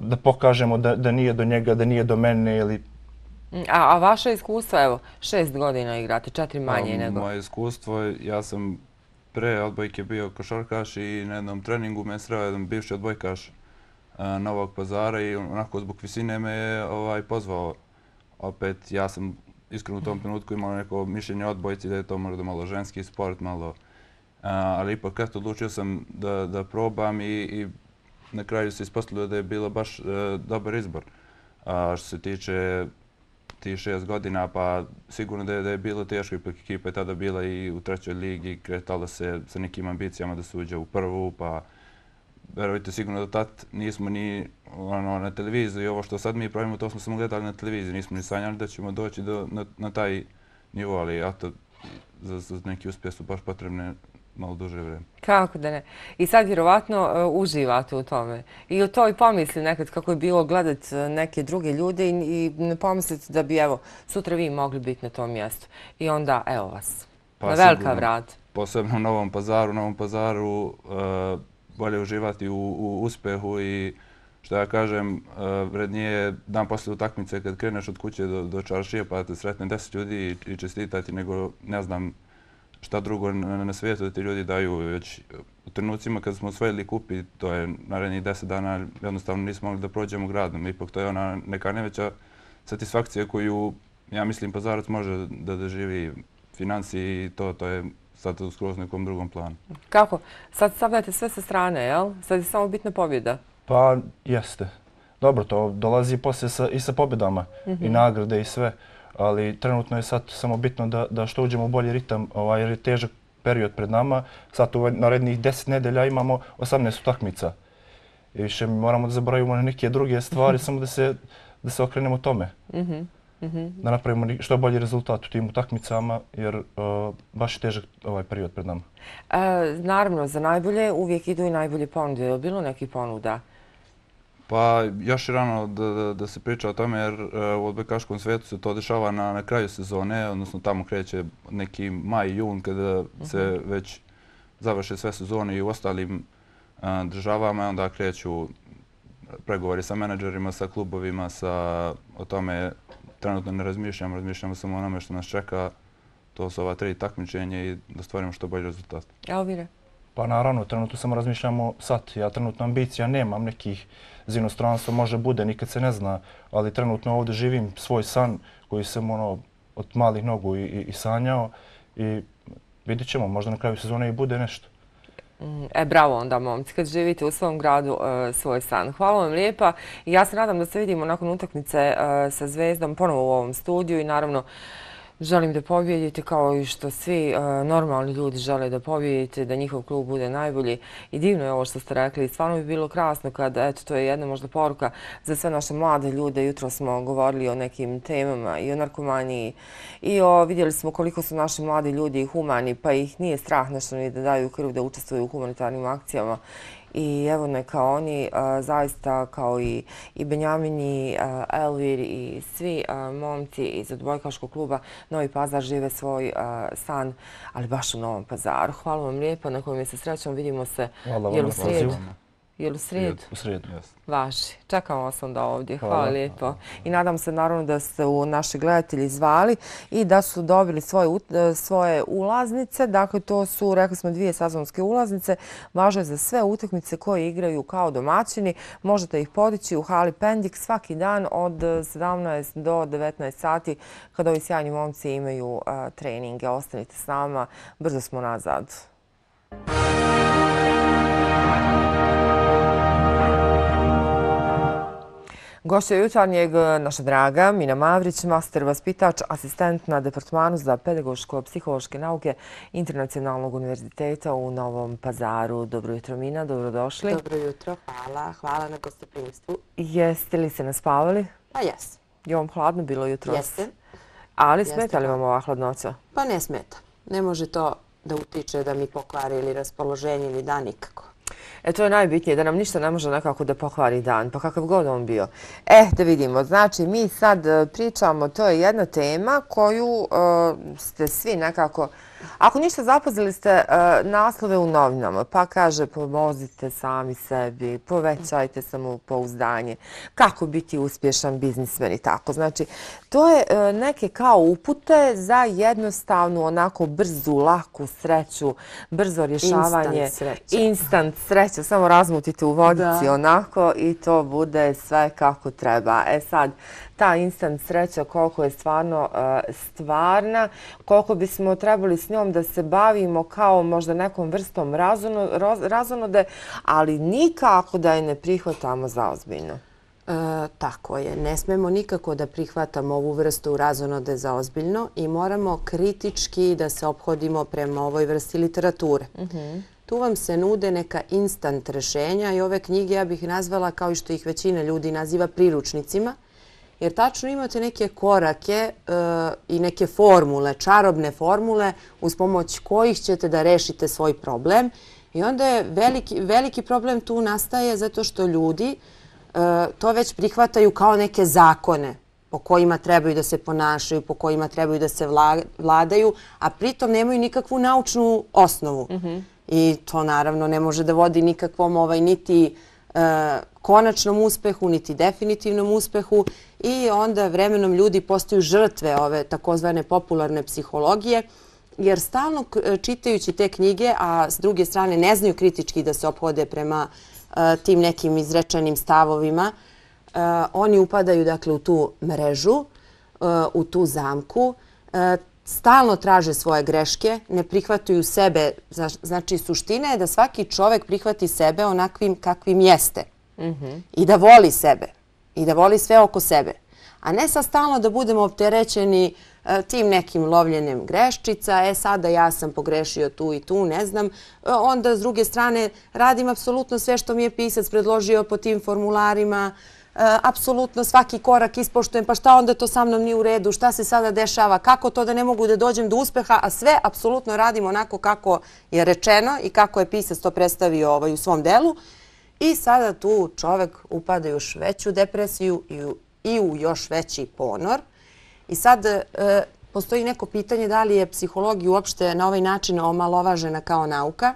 Speaker 16: da pokažemo da, da nije do njega, da nije do mene ili
Speaker 1: A, a vaše iskustvo, evo, šest godina igrate, četiri manje a, nego...
Speaker 17: Moje iskustvo, ja sam pre odbojke bio košarkaš i na jednom treningu me sreo jedan bivši odbojkaš a, Novog pazara i onako zbog visine me je ovaj, pozvao. Opet, ja sam iskreno u tom trenutku imao neko mišljenje odbojci da je to možda malo ženski sport, malo... A, ali ipak eto, odlučio sam da, da probam i, i na kraju se ispostavilo da je bilo baš e, dobar izbor. A, što se tiče ti šest godina, pa sigurno da je, da je bilo teško, ipak ekipa je tada bila i u trećoj ligi, kretala se sa nekim ambicijama da se uđe u prvu, pa verovite sigurno da tad nismo ni ono, na televiziji, ovo što sad mi pravimo, to smo samo gledali na televiziji, nismo ni sanjali da ćemo doći do, na, na taj nivo, ali eto, za, za neki uspjeh su baš potrebne malo duže vreme.
Speaker 1: Kako da ne. I sad vjerovatno uh, uživate u tome. I u toj pomisli nekad kako je bilo gledat uh, neke druge ljude i, i ne pomisliti da bi evo sutra vi mogli biti na tom mjestu. I onda evo vas. Pa, na velika vrat.
Speaker 17: Posebno u Novom pazaru. U Novom pazaru uh, bolje uživati u, u uspehu i što ja kažem, vrednije dan posle utakmice kad kreneš od kuće do, do čaršije pa te sretne deset ljudi i, i čestitati nego ne znam šta drugo na, na svijetu da ti ljudi daju već u trenucima kad smo osvojili kupi, to je narednih deset dana, jednostavno nismo mogli da prođemo gradom. Ipak to je ona neka neveća satisfakcija koju, ja mislim, pazarac može da doživi financiji i to, to je sad u skroz nekom drugom planu.
Speaker 1: Kako? Sad stavljate sve sa strane, jel? Sad je samo bitna pobjeda.
Speaker 16: Pa, jeste. Dobro, to dolazi poslije sa, i sa pobjedama mm -hmm. i nagrade i sve ali trenutno je sad samo bitno da, da što uđemo u bolji ritam, ovaj, jer je težak period pred nama. Sad u narednih 10 nedelja imamo 18 utakmica. I više moramo da zaboravimo na neke druge stvari, [laughs] samo da se, da se okrenemo tome. Mm -hmm. Mm -hmm. Da napravimo što bolji rezultat u tim utakmicama, jer uh, baš je težak ovaj period pred nama.
Speaker 1: E, naravno, za najbolje uvijek idu i najbolje ponude. Je li bilo neki ponuda?
Speaker 17: Pa još je rano da, da, da se priča o tome jer uh, u odbojkaškom svijetu se to dešava na, na kraju sezone, odnosno tamo kreće neki maj, jun kada uh -huh. se već završe sve sezone i u ostalim uh, državama onda kreću pregovori sa menadžerima, sa klubovima, sa o tome trenutno ne razmišljamo, razmišljamo samo o onome što nas čeka, to su ova tri takmičenja i da stvorimo što bolji rezultat.
Speaker 1: Elvire?
Speaker 16: Pa naravno, trenutno samo razmišljamo sad. Ja trenutno ambicija nemam nekih za inostranstvo, može bude, nikad se ne zna, ali trenutno ovdje živim svoj san koji sam ono, od malih nogu i, i, i sanjao i vidit ćemo, možda na kraju sezone i bude nešto.
Speaker 1: Mm, e, bravo onda, momci, kad živite u svom gradu e, svoj san. Hvala vam lijepa i ja se nadam da se vidimo nakon utakmice e, sa Zvezdom ponovo u ovom studiju i naravno Želim da pobjedite kao i što svi e, normalni ljudi žele da pobjedite, da njihov klub bude najbolji. I divno je ovo što ste rekli. Stvarno bi bilo krasno kad, eto, to je jedna možda poruka za sve naše mlade ljude. Jutro smo govorili o nekim temama i o narkomaniji i o, vidjeli smo koliko su naši mladi ljudi humani, pa ih nije strah nešto ni da daju krv da učestvuju u humanitarnim akcijama i evo neka oni zaista kao i, i Benjamini, Elvir i svi momci iz odbojkaškog kluba Novi Pazar žive svoj san, ali baš u Novom Pazaru. Hvala vam lijepo, na kojem se srećom, vidimo se
Speaker 16: Hvala vam na
Speaker 1: Je li u srijedu?
Speaker 16: U srijedu, jes.
Speaker 1: Vaši. Čekamo vas onda ovdje. Hvala, Hvala lijepo. I nadam se naravno da ste u naši gledatelji zvali i da su dobili svoje, svoje ulaznice. Dakle, to su, rekli smo, dvije sezonske ulaznice. Važe za sve utakmice koje igraju kao domaćini. Možete ih podići u hali Pendik svaki dan od 17 do 19 sati kada ovi sjajni momci imaju uh, treninge. Ostanite s nama. Brzo smo nazad. Gošća jutarnjeg naša draga Mina Mavrić, master vaspitač, asistent na Departmanu za pedagoško-psihološke nauke Internacionalnog univerziteta u Novom pazaru. Dobro jutro Mina, dobrodošli.
Speaker 18: Dobro jutro, hvala. Hvala na gostoprinstvu.
Speaker 1: Jeste li se naspavali?
Speaker 18: Pa jes.
Speaker 1: Je vam hladno bilo jutro?
Speaker 18: Jeste.
Speaker 1: Ali smeta li vam ova hladnoća?
Speaker 18: Pa ne smeta. Ne može to da utiče da mi pokvari ili raspoloženje ili da nikako.
Speaker 1: E, to je najbitnije, da nam ništa ne može nekako da pokvari dan, pa kakav god on bio. E, da vidimo, znači, mi sad e, pričamo, to je jedna tema koju uh, ste svi nekako Ako ništa, zapazili ste uh, naslove u novinama, pa kaže pomozite sami sebi, povećajte samopouzdanje, kako biti uspješan biznismen i tako. Znači, to je uh, neke kao upute za jednostavnu, onako brzu, laku sreću, brzo rješavanje.
Speaker 18: Instant sreća.
Speaker 1: Instant sreća, samo razmutite u vodici da. onako i to bude sve kako treba. E sad, ta instant sreća koliko je stvarno uh, stvarna, koliko bismo trebali s njom da se bavimo kao možda nekom vrstom razonode, ali nikako da je ne prihvatamo zaozbiljno.
Speaker 18: E, tako je. Ne smemo nikako da prihvatamo ovu vrstu razonode za ozbiljno i moramo kritički da se obhodimo prema ovoj vrsti literature. Uh mhm. -huh. Tu vam se nude neka instant rešenja i ove knjige ja bih nazvala kao i što ih većina ljudi naziva priručnicima jer tačno imate neke korake uh, i neke formule, čarobne formule uz pomoć kojih ćete da rešite svoj problem. I onda je veliki, veliki problem tu nastaje zato što ljudi uh, to već prihvataju kao neke zakone po kojima trebaju da se ponašaju, po kojima trebaju da se vladaju, a pritom nemaju nikakvu naučnu osnovu. Mm -hmm. I to naravno ne može da vodi nikakvom ovaj, niti uh, konačnom uspehu, niti definitivnom uspehu i onda vremenom ljudi postaju žrtve ove takozvane popularne psihologije, jer stalno čitajući te knjige, a s druge strane ne znaju kritički da se ophode prema e, tim nekim izrečenim stavovima, e, oni upadaju dakle u tu mrežu, e, u tu zamku, stalno traže svoje greške, ne prihvataju sebe. Znači, suština je da svaki čovek prihvati sebe onakvim kakvim jeste i da voli sebe i da voli sve oko sebe. A ne sa stalno da budemo opterećeni e, tim nekim lovljenim greščica, e sada ja sam pogrešio tu i tu, ne znam. E, onda s druge strane radim apsolutno sve što mi je pisac predložio po tim formularima, e, apsolutno svaki korak ispoštujem, pa šta onda to sa mnom nije u redu, šta se sada dešava, kako to da ne mogu da dođem do uspeha, a sve apsolutno radim onako kako je rečeno i kako je pisac to predstavio ovaj, u svom delu. I sada tu čovek upada još veću depresiju i u, i u još veći ponor. I sad e, postoji neko pitanje da li je psihologija uopšte na ovaj način omalovažena kao nauka.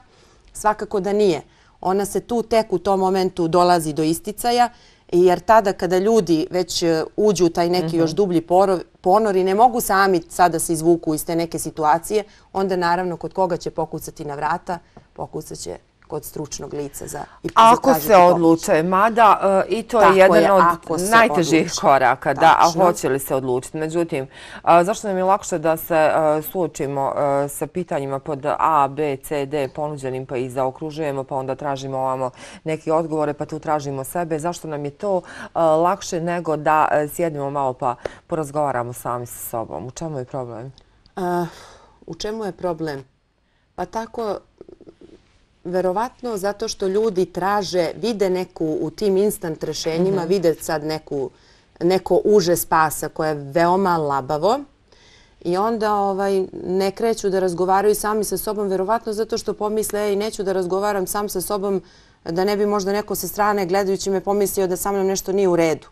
Speaker 18: Svakako da nije. Ona se tu tek u tom momentu dolazi do isticaja, jer tada kada ljudi već e, uđu u taj neki mm -hmm. još dublji ponor i ne mogu sami sada se izvuku iz te neke situacije, onda naravno kod koga će pokucati na vrata, pokusat će kod stručnog lica za i
Speaker 1: Ako se odluče, mada e, i to
Speaker 18: Tako
Speaker 1: je jedan
Speaker 18: je,
Speaker 1: od najtežih koraka, da, a
Speaker 18: Tačno.
Speaker 1: hoće li se odlučiti. Međutim, a, zašto nam je lakše da se e, suočimo sa pitanjima pod A, B, C, D ponuđenim pa i zaokružujemo, pa onda tražimo ovamo neke odgovore, pa tu tražimo sebe. Zašto nam je to lakše nego da sjednemo malo pa porazgovaramo sami sa sobom? U čemu je problem?
Speaker 18: U čemu je problem? Pa tako, verovatno zato što ljudi traže, vide neku u tim instant rešenjima,
Speaker 1: Mhm.
Speaker 18: vide sad neku, neko uže spasa koje je veoma labavo i onda ovaj, ne kreću da razgovaraju sami sa sobom, verovatno zato što pomisle, ej, neću da razgovaram sam sa sobom, da ne bi možda neko sa strane gledajući me pomislio da sa mnom nešto nije u redu.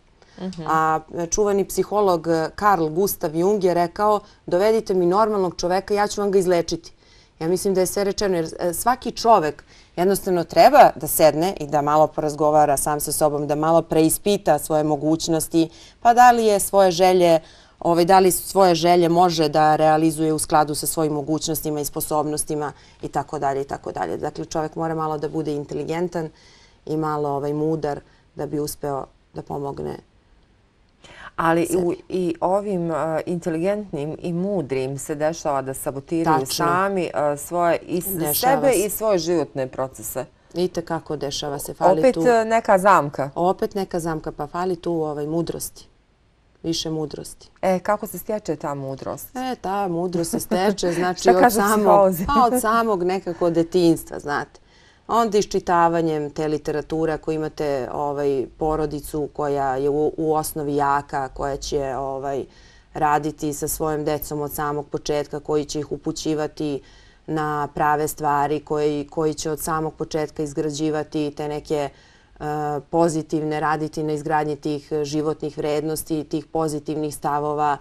Speaker 18: A čuvani psiholog Carl Gustav Jung je rekao dovedite mi normalnog čoveka, ja ću vam ga izlečiti. Ja mislim da je sve rečeno, jer e, svaki čovek jednostavno treba da sedne i da malo porazgovara sam sa sobom, da malo preispita svoje mogućnosti, pa da li je svoje želje ovaj, da li svoje želje može da realizuje u skladu sa svojim mogućnostima i sposobnostima i tako dalje i tako dalje. Dakle, čovjek mora malo da bude inteligentan i malo ovaj, mudar da bi uspeo da pomogne
Speaker 1: Ali u, i ovim uh, inteligentnim i mudrim se dešava da sabotiraju
Speaker 18: Tačno.
Speaker 1: sami uh, svoje i
Speaker 18: Dešava
Speaker 1: sebe
Speaker 18: se.
Speaker 1: i svoje životne procese.
Speaker 18: I kako dešava se. Fali
Speaker 1: Opet
Speaker 18: tu,
Speaker 1: uh, neka zamka.
Speaker 18: opet neka zamka, pa fali tu ovaj, mudrosti. Više mudrosti.
Speaker 1: E, kako se stječe ta mudrost?
Speaker 18: E, ta mudrost se steče, [laughs] znači od samog, pa od samog nekako detinjstva, znate. Onda iščitavanjem te literature, ako imate ovaj, porodicu koja je u, u osnovi jaka, koja će ovaj, raditi sa svojim decom od samog početka, koji će ih upućivati na prave stvari, koji, koji će od samog početka izgrađivati te neke eh, pozitivne, raditi na izgradnji tih životnih vrednosti, tih pozitivnih stavova,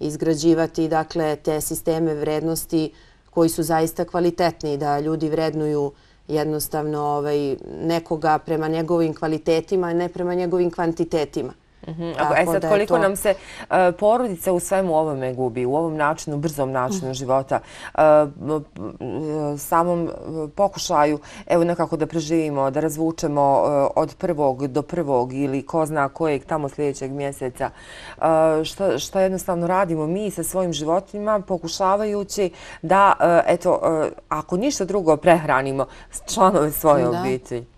Speaker 18: izgrađivati dakle te sisteme vrednosti koji su zaista kvalitetni, da ljudi vrednuju jednostavno ovaj, nekoga prema njegovim kvalitetima, a ne prema njegovim kvantitetima.
Speaker 1: Mhm.
Speaker 18: Tako
Speaker 1: E sad, koliko
Speaker 18: to-
Speaker 1: nam se e, porodica u svemu ovome gubi, u ovom načinu, brzom načinu
Speaker 18: Mhm.
Speaker 1: života, e, m, samom e, pokušaju, evo nekako da preživimo, da razvučemo e, od prvog do prvog ili ko zna kojeg tamo sljedećeg mjeseca, e, šta jednostavno radimo mi sa svojim životima, pokušavajući da, e, eto, e, ako ništa drugo, prehranimo članove svoje obitelji.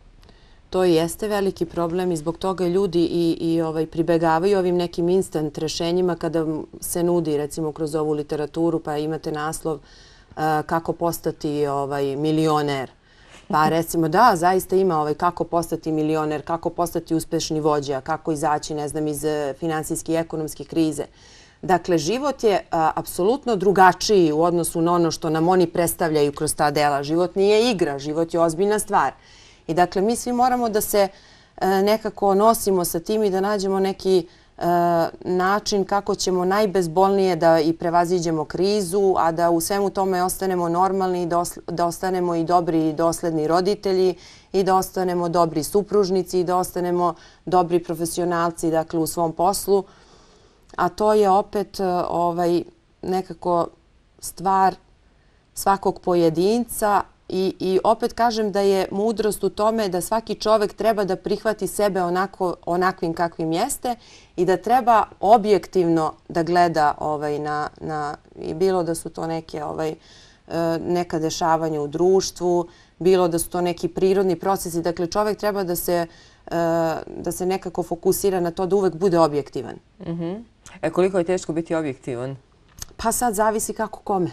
Speaker 18: To jeste veliki problem i zbog toga ljudi i, i ovaj, pribegavaju ovim nekim instant rešenjima kada se nudi recimo kroz ovu literaturu pa imate naslov uh, kako postati ovaj, milioner. Pa [laughs] recimo da, zaista ima ovaj, kako postati milioner, kako postati uspešni vođa, kako izaći ne znam, iz eh, finansijske i ekonomske krize. Dakle, život je a, apsolutno drugačiji u odnosu na ono što nam oni predstavljaju kroz ta dela. Život nije igra, život je ozbiljna stvar. I dakle, mi svi moramo da se e, nekako nosimo sa tim i da nađemo neki e, način kako ćemo najbezbolnije da i prevaziđemo krizu, a da u svemu tome ostanemo normalni, da ostanemo i dobri i dosledni roditelji i da ostanemo dobri supružnici i da ostanemo dobri profesionalci dakle, u svom poslu. A to je opet e, ovaj, nekako stvar svakog pojedinca i, i opet kažem da je mudrost u tome da svaki čovek treba da prihvati sebe onako, onakvim kakvim jeste i da treba objektivno da gleda ovaj, na, na, i bilo da su to neke ovaj, e, neka dešavanja u društvu, bilo da su to neki prirodni procesi. Dakle, čovek treba da se, e, da se nekako fokusira na to da uvek bude objektivan.
Speaker 1: Mhm. E, koliko je teško biti objektivan?
Speaker 18: Pa sad zavisi kako kome.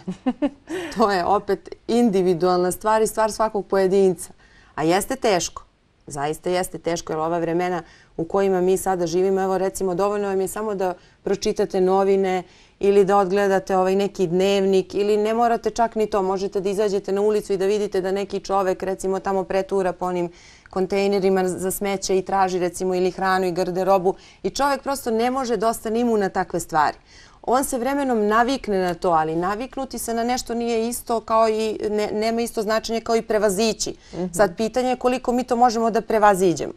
Speaker 18: [laughs] to je opet individualna stvar i stvar svakog pojedinca. A jeste teško. Zaista jeste teško jer ova vremena u kojima mi sada živimo, evo recimo dovoljno vam je samo da pročitate novine ili da odgledate ovaj neki dnevnik ili ne morate čak ni to. Možete da izađete na ulicu i da vidite da neki čovek recimo tamo pretura po onim kontejnerima za smeće i traži recimo ili hranu i garderobu i čovek prosto ne može da ostane imun na takve stvari. On se vremenom navikne na to, ali naviknuti se na nešto nije isto kao i ne, nema isto značenje kao i prevazići. Sad pitanje je koliko mi to možemo da prevaziđemo.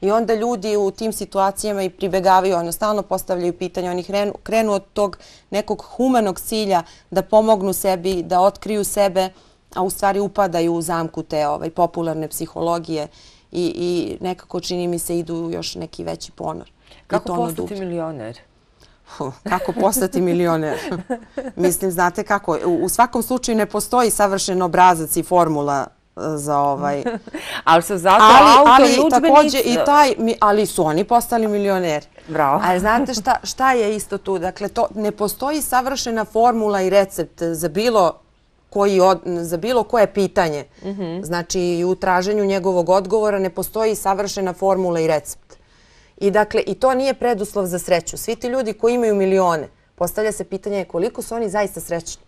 Speaker 18: I onda ljudi u tim situacijama i pribegavaju, ono stalno postavljaju pitanje, oni krenu, krenu od tog nekog humanog cilja da pomognu sebi, da otkriju sebe a u stvari upadaju u zamku te ovaj, popularne psihologije i, i nekako čini mi se idu još neki veći ponor.
Speaker 1: Kako postati milioner? [laughs]
Speaker 18: Kako postati milioner? Mislim, znate kako, u svakom slučaju ne postoji savršen obrazac i formula e, za ovaj... [laughs]
Speaker 1: ali su zato
Speaker 18: ali,
Speaker 1: auto
Speaker 18: ali,
Speaker 1: i
Speaker 18: takođe i taj, ali su oni postali milioneri.
Speaker 1: Bravo.
Speaker 18: Ali znate šta, šta je isto tu? Dakle, to ne postoji savršena formula i recept za bilo koji od, za bilo koje pitanje. Mm -hmm. Znači, u traženju njegovog odgovora ne postoji savršena formula i recept. I dakle, i to nije preduslov za sreću. Svi ti ljudi koji imaju milione, postavlja se pitanje koliko su oni zaista srećni.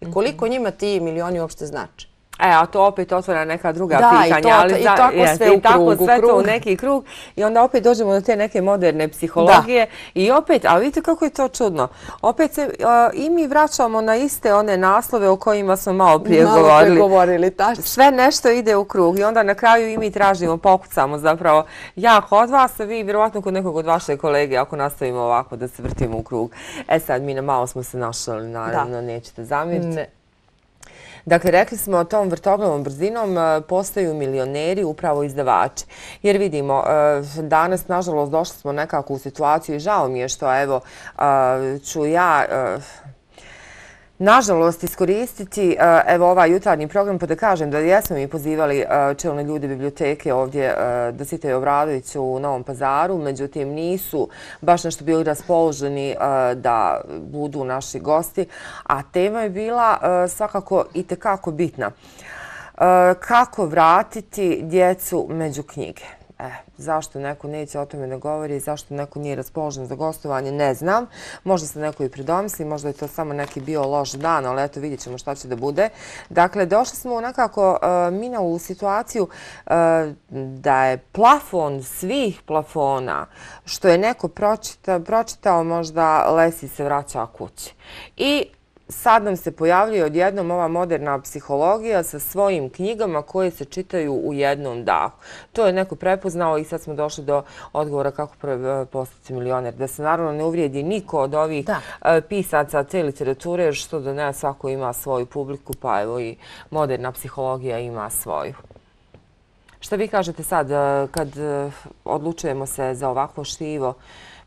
Speaker 18: I koliko njima ti milioni uopšte znači.
Speaker 1: E, a to opet otvara neka druga
Speaker 18: da,
Speaker 1: pitanja.
Speaker 18: Da, i, i tako sve u
Speaker 1: tako
Speaker 18: krug.
Speaker 1: sve to u neki krug. I onda opet dođemo do te neke moderne psihologije. Da. I opet, a vidite kako je to čudno. Opet se a, i mi vraćamo na iste one naslove o kojima smo malo prije
Speaker 18: malo
Speaker 1: govorili.
Speaker 18: Malo govorili, tačno.
Speaker 1: Sve nešto ide u krug. I onda na kraju i mi tražimo, pokucamo zapravo jako od vas, a vi vjerovatno kod nekog od vaše kolege, ako nastavimo ovako da se vrtimo u krug. E sad, mi na malo smo se našli, naravno, da. nećete zamiriti. Ne. Dakle, rekli smo o tom vrtoglavom brzinom e, postaju milioneri upravo izdavači. Jer vidimo, e, danas, nažalost, došli smo nekako u situaciju i žao mi je što, evo, e, ću ja nažalost, iskoristiti e, evo ovaj jutarnji program pa da kažem da jesmo mi pozivali e, čelne ljude biblioteke ovdje e, da sitaju Obradović u Novom pazaru, međutim nisu baš nešto bili raspoloženi da budu naši gosti, a tema je bila svakako i tekako bitna. Kako vratiti djecu među knjige? Eh, zašto neko neće o tome da govori, zašto neko nije raspoložen za gostovanje, ne znam. Možda se neko i predomisli, možda je to samo neki bio loš dan, ali eto vidjet ćemo šta će da bude. Dakle, došli smo u nekako uh, eh, mina u situaciju eh, da je plafon svih plafona, što je neko pročita, pročitao, možda Lesi se vraća kući. I sad nam se pojavljuje odjednom ova moderna psihologija sa svojim knjigama koje se čitaju u jednom dahu. To je neko prepoznao i sad smo došli do odgovora kako postati milioner. Da se naravno ne uvrijedi niko od ovih e, pisaca te literature, jer što da ne svako ima svoju publiku, pa evo i moderna psihologija ima svoju. Šta vi kažete sad e, kad e, odlučujemo se za ovakvo štivo?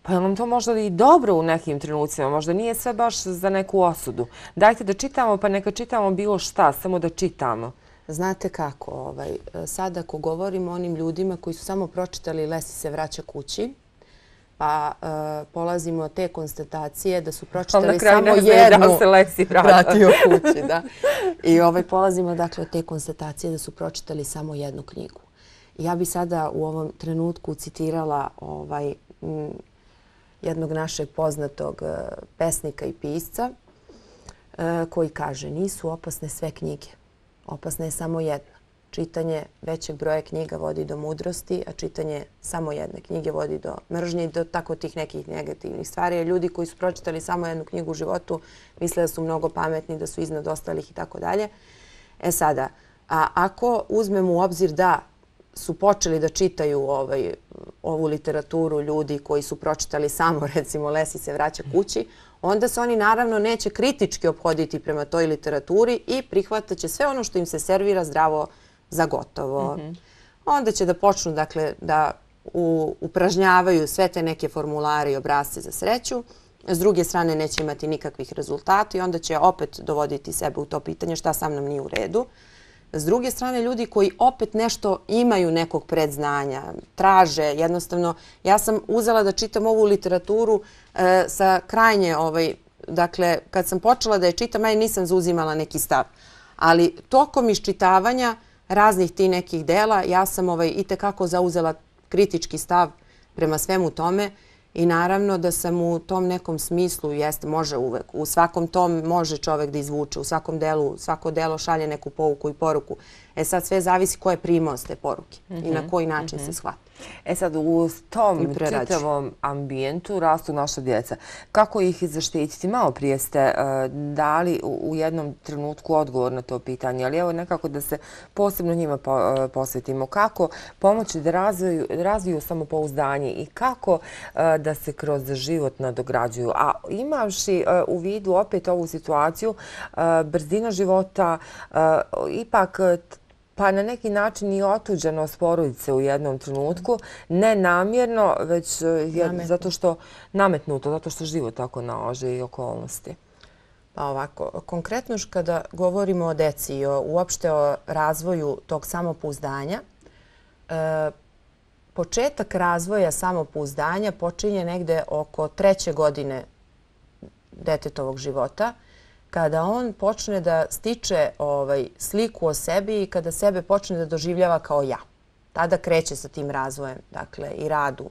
Speaker 1: Pa je nam to možda i dobro u nekim trenucima? Možda nije sve baš za neku osudu. Dajte da čitamo, pa neka čitamo bilo šta, samo da čitamo.
Speaker 18: Znate kako, ovaj, sad ako govorimo onim ljudima koji su samo pročitali Lesi se vraća kući, pa uh, polazimo od te konstatacije da su pročitali samo jednu
Speaker 1: da se Lesi
Speaker 18: vratio kući. Da. [laughs] I ovaj, polazimo dakle, od te konstatacije da su pročitali samo jednu knjigu. Ja bi sada u ovom trenutku citirala ovaj, jednog našeg poznatog e, pesnika i pisca e, koji kaže nisu opasne sve knjige. Opasna je samo jedna. Čitanje većeg broja knjiga vodi do mudrosti, a čitanje samo jedne knjige vodi do mržnje i do tako tih nekih negativnih stvari. Ljudi koji su pročitali samo jednu knjigu u životu misle da su mnogo pametni, da su iznad ostalih i tako dalje. E sada, a ako uzmemo u obzir da su počeli da čitaju ovaj, ovu literaturu ljudi koji su pročitali samo, [laughs] recimo, Lesi se vraća kući, onda se oni naravno neće kritički obhoditi prema toj literaturi i prihvatat će sve ono što im se servira zdravo za gotovo. Mhm. Onda će da počnu dakle, da upražnjavaju sve te neke formulare i obrazce za sreću. S druge strane neće imati nikakvih rezultata i onda će opet dovoditi sebe u to pitanje šta sam nam nije u redu. S druge strane, ljudi koji opet nešto imaju nekog predznanja, traže, jednostavno, ja sam uzela da čitam ovu literaturu e, sa krajnje, ovaj, dakle, kad sam počela da je čitam, ja nisam zauzimala neki stav. Ali tokom iščitavanja raznih ti nekih dela, ja sam ovaj, i tekako zauzela kritički stav prema svemu tome I naravno da sam u tom nekom smislu, jeste, može uvek, u svakom tom može čovek da izvuče, u svakom delu, svako delo šalje neku pouku i poruku. E sad sve zavisi ko je primao s te poruke i na mhm, koji način se mhm. shvata.
Speaker 1: E sad, u tom čitavom ambijentu rastu naša djeca. Kako ih zaštititi? Malo prije ste e, dali u jednom trenutku odgovor na to pitanje, ali evo nekako da se posebno njima posvetimo. Kako pomoći da razviju samopouzdanje i kako e, da se kroz život nadograđuju. A imavši u vidu opet ovu situaciju, brzina života, ipak pa na neki način i otuđeno porodice u jednom trenutku, ne namjerno, već zato što nametnuto, zato što život tako nalože i okolnosti.
Speaker 18: Pa ovako, konkretno kada govorimo o deci i uopšte o razvoju tog samopouzdanja, e, početak razvoja samopouzdanja počinje negde oko treće godine detetovog života, kada on počne da stiče ovaj, sliku o sebi i kada sebe počne da doživljava kao ja. Tada kreće sa tim razvojem dakle, i radu,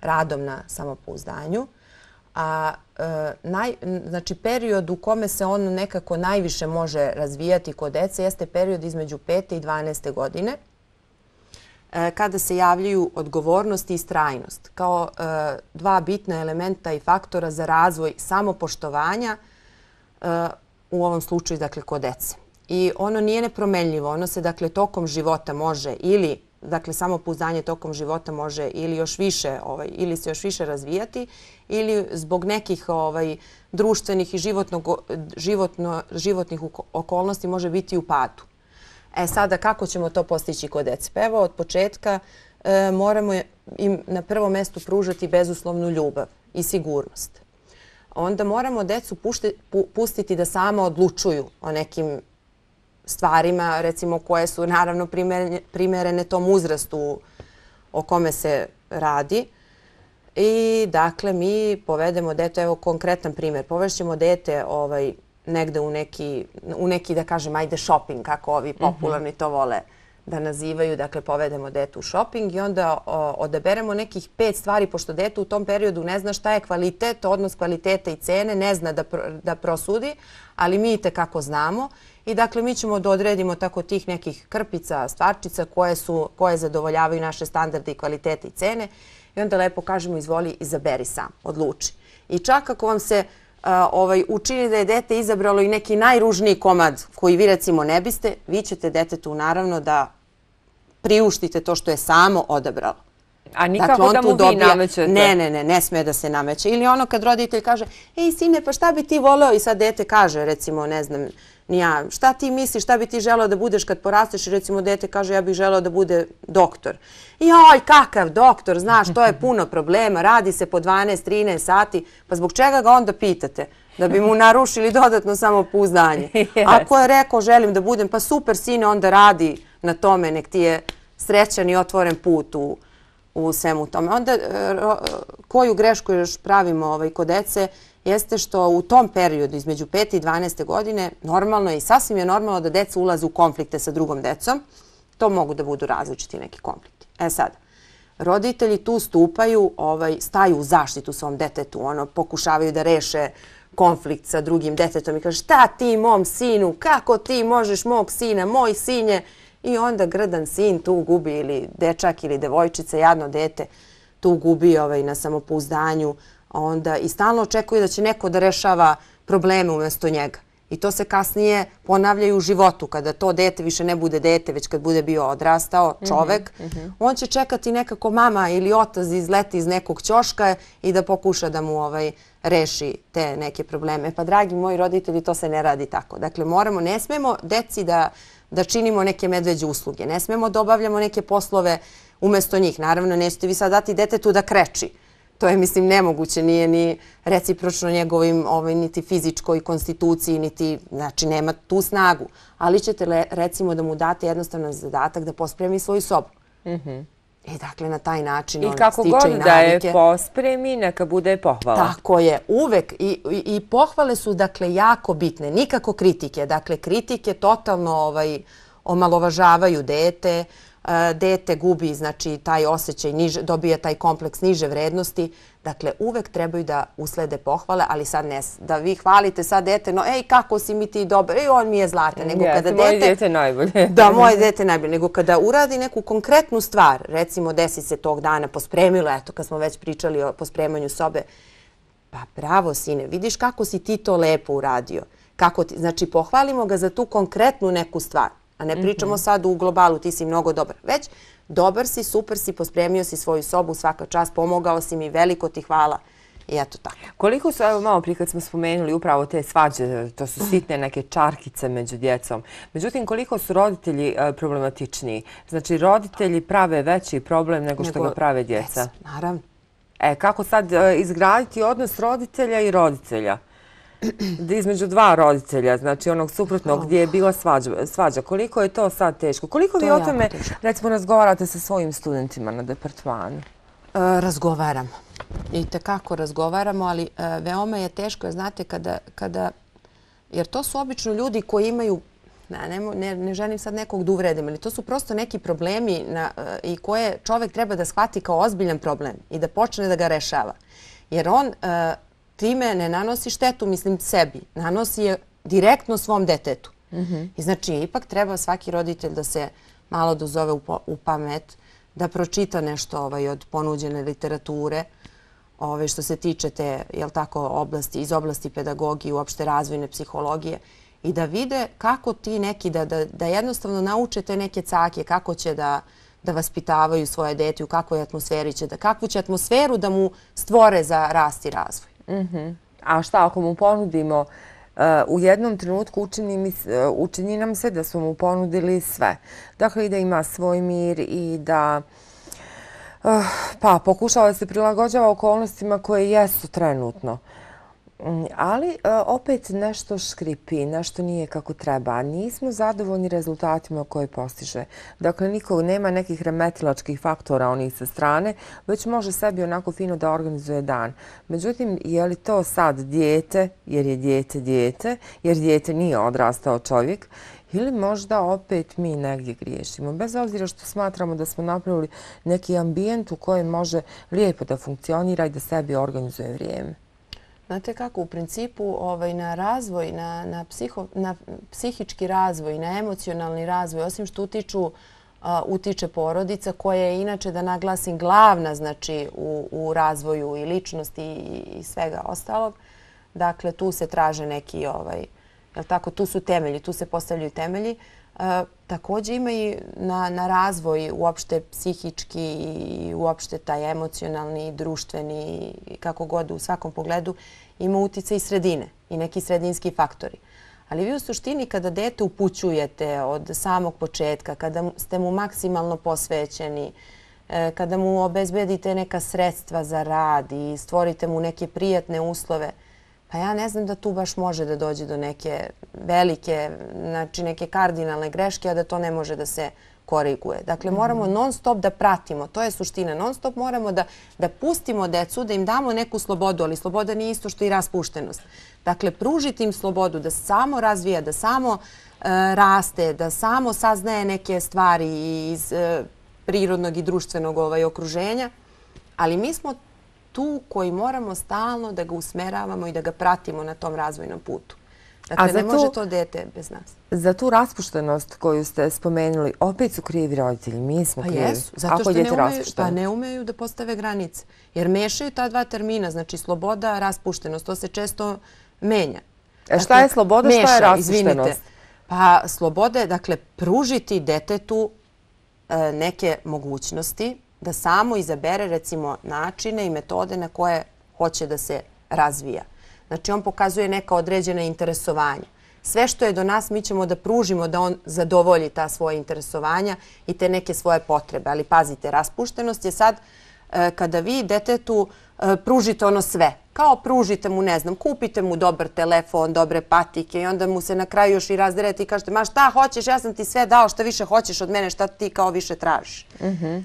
Speaker 18: radom na samopouzdanju. A e, naj, znači, period u kome se on nekako najviše može razvijati kod dece jeste period između 5. i 12. godine e, kada se javljaju odgovornost i strajnost kao e, dva bitna elementa i faktora za razvoj samopoštovanja u ovom slučaju dakle, kod dece. I ono nije nepromenljivo, ono se dakle tokom života može ili dakle samopouzdanje tokom života može ili još više ovaj ili se još više razvijati ili zbog nekih ovaj društvenih i životnog životno životnih okolnosti može biti u padu. E sada kako ćemo to postići kod dece? Pa evo od početka e, moramo im na prvom mjestu pružati bezuslovnu ljubav i sigurnost onda moramo decu pustiti da samo odlučuju o nekim stvarima, recimo koje su naravno primjerene tom uzrastu o kome se radi. I dakle, mi povedemo dete, evo konkretan primjer, povešćemo dete ovaj, negde u neki, u neki, da kažem, ajde shopping, kako ovi popularni to vole da nazivaju, dakle povedemo detu u shopping i onda odaberemo nekih pet stvari, pošto detu u tom periodu ne zna šta je kvalitet, odnos kvaliteta i cene, ne zna da, da prosudi, ali mi te kako znamo. I dakle, mi ćemo da odredimo tako tih nekih krpica, stvarčica koje, su, koje zadovoljavaju naše standarde i kvalitete i cene. I onda lepo kažemo, izvoli, izaberi sam, odluči. I čak ako vam se ovaj, učini da je dete izabralo i neki najružniji komad koji vi recimo ne biste, vi ćete detetu naravno da priuštite to što je samo odabralo.
Speaker 1: A nikako dakle, da mu vi namećete?
Speaker 18: Ne, ne, ne, ne smije da se nameće. Ili ono kad roditelj kaže, ej sine, pa šta bi ti voleo? I sad dete kaže, recimo, ne znam, nija, šta ti misliš, šta bi ti želeo da budeš kad porasteš? I recimo, dete kaže, ja bih želeo da bude doktor. I oj, kakav doktor, znaš, to je puno problema, radi se po 12-13 sati, pa zbog čega ga onda pitate? Da bi mu narušili dodatno samo pouzdanje. [laughs] Ako je rekao, želim da budem, pa super, sine, onda radi na tome, nek ti je srećan i otvoren put u, u svemu tome. Onda, e, koju grešku još pravimo ovaj, kod dece, jeste što u tom periodu između 5. i 12. godine normalno je i sasvim je normalno da deca ulaze u konflikte sa drugom decom. To mogu da budu različiti neki konflikti. E sad, roditelji tu stupaju, ovaj, staju u zaštitu svom detetu, ono, pokušavaju da reše konflikt sa drugim detetom i kaže šta ti mom sinu, kako ti možeš mog sina, moj sinje. I onda grdan sin tu gubi ili dečak ili devojčica, jadno dete, tu gubi ovaj, na samopouzdanju, onda i stalno očekuje da će neko da rešava probleme umjesto njega. I to se kasnije ponavljaju u životu, kada to dete više ne bude dete, već kad bude bio odrastao mhm, čovek, mhm. on će čekati nekako mama ili otac izleti iz nekog ćoška i da pokuša da mu ovaj, reši te neke probleme. Pa dragi moji roditelji, to se ne radi tako. Dakle, moramo, ne smemo deci da, da činimo neke medveđe usluge, ne smemo da obavljamo neke poslove umjesto njih. Naravno, nećete vi sad dati detetu da kreči to je, mislim, nemoguće, nije ni recipročno njegovim ovaj, niti fizičkoj konstituciji, niti, znači, nema tu snagu. Ali ćete, recimo, da mu date jednostavno zadatak da pospremi svoju sobu. Mhm. I dakle, na taj način on stiče i navike. I kako god da je
Speaker 1: pospremi, neka bude pohvala.
Speaker 18: Tako je, uvek. I, i, I pohvale su, dakle, jako bitne. Nikako kritike. Dakle, kritike totalno ovaj, omalovažavaju dete, E, dete gubi znači taj osjećaj, dobije taj kompleks niže vrednosti. Dakle, uvek trebaju da uslede pohvale, ali sad ne, da vi hvalite sad dete, no ej, kako si mi ti dobar, ej, on mi je zlatan.
Speaker 1: Nego kada dete, moje dete najbolje. [laughs]
Speaker 18: Da, moje dete najbolje. Nego kada uradi neku konkretnu stvar, recimo desi se tog dana pospremilo, eto, kad smo već pričali o pospremanju sobe, pa bravo sine, vidiš kako si ti to lepo uradio. Kako ti, znači, pohvalimo ga za tu konkretnu neku stvar A ne pričamo sad u globalu, ti si mnogo dobar. Već dobar si, super si, pospremio si svoju sobu, svaka čast, pomogao si mi, veliko ti hvala. I eto tako.
Speaker 1: Koliko su, evo malo prije kad smo spomenuli upravo te svađe, to su sitne neke čarkice među djecom. Međutim, koliko su roditelji e, problematičniji? Znači, roditelji prave veći problem nego što ga prave djeca.
Speaker 18: Naravno.
Speaker 1: E, kako sad e, izgraditi odnos roditelja i roditelja? [clears throat] između dva roditelja, znači onog suprotnog gdje je bila svađa, svađa. Koliko je to sad teško? Koliko vi o tome, recimo, razgovarate sa svojim studentima na departmanu? E,
Speaker 18: razgovaram. I tekako razgovaramo, ali e, veoma je teško, jer znate, kada, kada, jer to su obično ljudi koji imaju Ne, ne, ne želim sad nekog da uvredim, ali to su prosto neki problemi na, e, i koje čovek treba da shvati kao ozbiljan problem i da počne da ga rešava. Jer on time ne nanosi štetu, mislim, sebi. Nanosi je direktno svom detetu. Mm -hmm. I znači, ipak treba svaki roditelj da se malo dozove u, u pamet, da pročita nešto ovaj, od ponuđene literature, ovaj, što se tiče te jel tako, oblasti, iz oblasti pedagogije, uopšte razvojne psihologije, i da vide kako ti neki, da, da, da jednostavno nauče te neke cake, kako će da, da vaspitavaju svoje dete, u kakvoj atmosferi će da, kakvu će atmosferu da mu stvore za rast i razvoj.
Speaker 1: Mhm. A šta ako mu ponudimo Uh, u jednom trenutku učini, e, učini nam se da smo mu ponudili sve. Dakle, i da ima svoj mir i da uh, pa, pokušava da se prilagođava okolnostima koje jesu trenutno. Uh, Mm, ali e, opet nešto škripi, nešto nije kako treba. Nismo zadovoljni rezultatima koje postiže. Dakle, nikog nema nekih remetilačkih faktora onih sa strane, već može sebi onako fino da organizuje dan. Međutim, je li to sad dijete, jer je dijete dijete, jer dijete nije odrastao čovjek, ili možda opet mi negdje griješimo. Bez obzira što smatramo da smo napravili neki ambijent u kojem može lijepo da funkcionira i da sebi organizuje vrijeme.
Speaker 18: Znate kako, u principu ovaj, na razvoj, na, na, psiho, na psihički razvoj, na emocionalni razvoj, osim što utiču, utiče porodica koja je inače, da naglasim, glavna znači, u, u razvoju i ličnosti i, i svega ostalog. Dakle, tu se traže neki, ovaj, jel tako, tu su temelji, tu se postavljaju temelji. Također ima i na, na razvoj uopšte psihički i uopšte taj emocionalni, društveni, kako god u svakom pogledu, ima utice i sredine i neki sredinski faktori. Ali vi u suštini kada dete upućujete od samog početka, kada ste mu maksimalno posvećeni, e, kada mu obezbedite neka sredstva za rad i stvorite mu neke prijatne uslove, Pa ja ne znam da tu baš može da dođe do neke velike, znači neke kardinalne greške, a da to ne može da se koriguje. Dakle, mhm. moramo non stop da pratimo. To je suština. Non stop moramo da, da pustimo decu, da im damo neku slobodu, ali sloboda nije isto što i raspuštenost. Dakle, pružiti im slobodu da samo razvija, da samo e, raste, da samo saznaje neke stvari iz e, prirodnog i društvenog ovaj, okruženja. Ali mi smo tu koji moramo stalno da ga usmeravamo i da ga pratimo na tom razvojnom putu. Dakle, ne može to dete bez nas.
Speaker 1: Za tu raspuštenost koju ste spomenuli, opet su krivi roditelji, mi smo pa krivi. Pa jesu,
Speaker 18: zato što ne umeju, pa ne umeju da postave granice. Jer mešaju ta dva termina, znači sloboda, raspuštenost, to se često menja.
Speaker 1: E šta je dakle, sloboda, šta je raspuštenost?
Speaker 18: Pa sloboda je, dakle, pružiti detetu e, neke mogućnosti da samo izabere recimo načine i metode na koje hoće da se razvija. Znači on pokazuje neka određena interesovanja. Sve što je do nas mi ćemo da pružimo da on zadovolji ta svoje interesovanja i te neke svoje potrebe. Ali pazite, raspuštenost je sad e, kada vi detetu e, pružite ono sve. Kao pružite mu, ne znam, kupite mu dobar telefon, dobre patike i onda mu se na kraju još i razderete i kažete ma šta hoćeš, ja sam ti sve dao, što više hoćeš od mene, šta ti kao više tražiš. Mhm.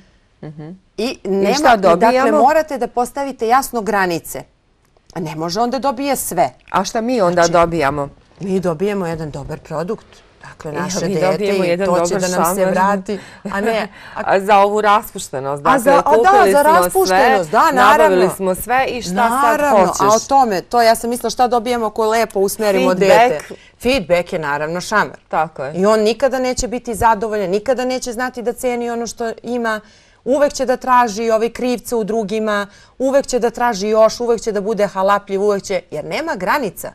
Speaker 18: I, nema, I šta dobijamo? Dakle, morate da postavite jasno granice. A ne može onda dobije sve.
Speaker 1: A šta mi onda znači, dobijamo?
Speaker 18: Mi dobijemo jedan dobar produkt. Dakle, naše ja, dete i to će da nam se vrati. A ne, [laughs]
Speaker 1: a... a za ovu raspuštenost. Dakle, a za, a da, za raspuštenost, sve, da, naravno. Nabavili smo sve i šta naravno, sad hoćeš?
Speaker 18: A o tome, to ja sam mislila šta dobijemo ako lepo usmerimo
Speaker 1: Feedback.
Speaker 18: dete. Feedback je naravno šamar.
Speaker 1: Tako je.
Speaker 18: I on nikada neće biti zadovoljan, nikada neće znati da ceni ono što ima uvek će da traži ove krivce u drugima, uvek će da traži još, uvek će da bude halapljiv, uvek će, jer nema granica.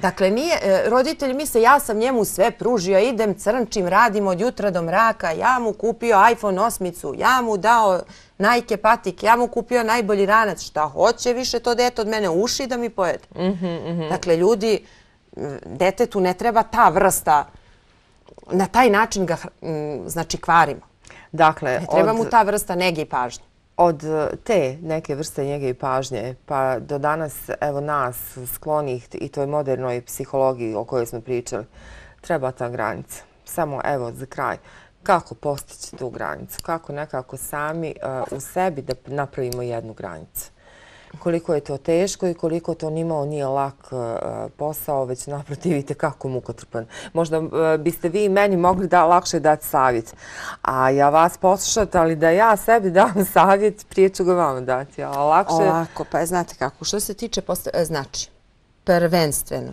Speaker 18: Dakle, nije, e, roditelj misle ja sam njemu sve pružio, idem crnčim, radim od jutra do mraka, ja mu kupio iPhone osmicu, ja mu dao Nike patik, ja mu kupio najbolji ranac, šta hoće više to dete od mene uši da mi pojede.
Speaker 1: Mhm, mhm.
Speaker 18: Dakle, ljudi, detetu ne treba ta vrsta, na taj način ga znači kvarimo.
Speaker 1: Dakle,
Speaker 18: ne treba mu ta vrsta nege i pažnje
Speaker 1: od e, te neke vrste njege i pažnje pa do danas, evo nas, sklonih i toj modernoj psihologiji o kojoj smo pričali, treba ta granica. Samo evo za kraj, kako postići tu granicu? Kako nekako sami uh, u sebi da napravimo jednu granicu? Koliko je to teško i koliko to nimao nije lak e, posao, već naprotiv i kako mukotrpan. Možda e, biste vi i meni mogli da lakše dati savjet, a ja vas poslušat, ali da ja sebi dam [laughs] savjet, prije ću ga vam dati. A lakše...
Speaker 18: Ovako, pa znate kako, što se tiče, e, znači, prvenstveno,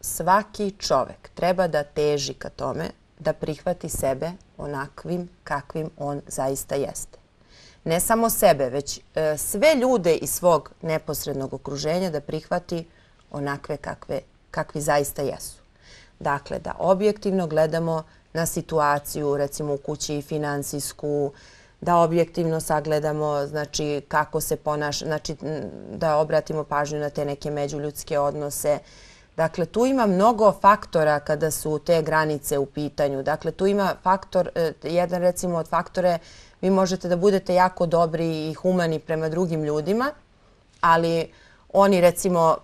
Speaker 18: svaki čovek treba da teži ka tome da prihvati sebe onakvim kakvim on zaista jeste ne samo sebe, već e, sve ljude iz svog neposrednog okruženja da prihvati onakve kakve, kakvi zaista jesu. Dakle, da objektivno gledamo na situaciju, recimo u kući finansijsku, da objektivno sagledamo znači, kako se ponaša, znači da obratimo pažnju na te neke međuljudske odnose. Dakle, tu ima mnogo faktora kada su te granice u pitanju. Dakle, tu ima faktor, e, jedan recimo od faktore vi možete da budete jako dobri i humani prema drugim ljudima, ali oni recimo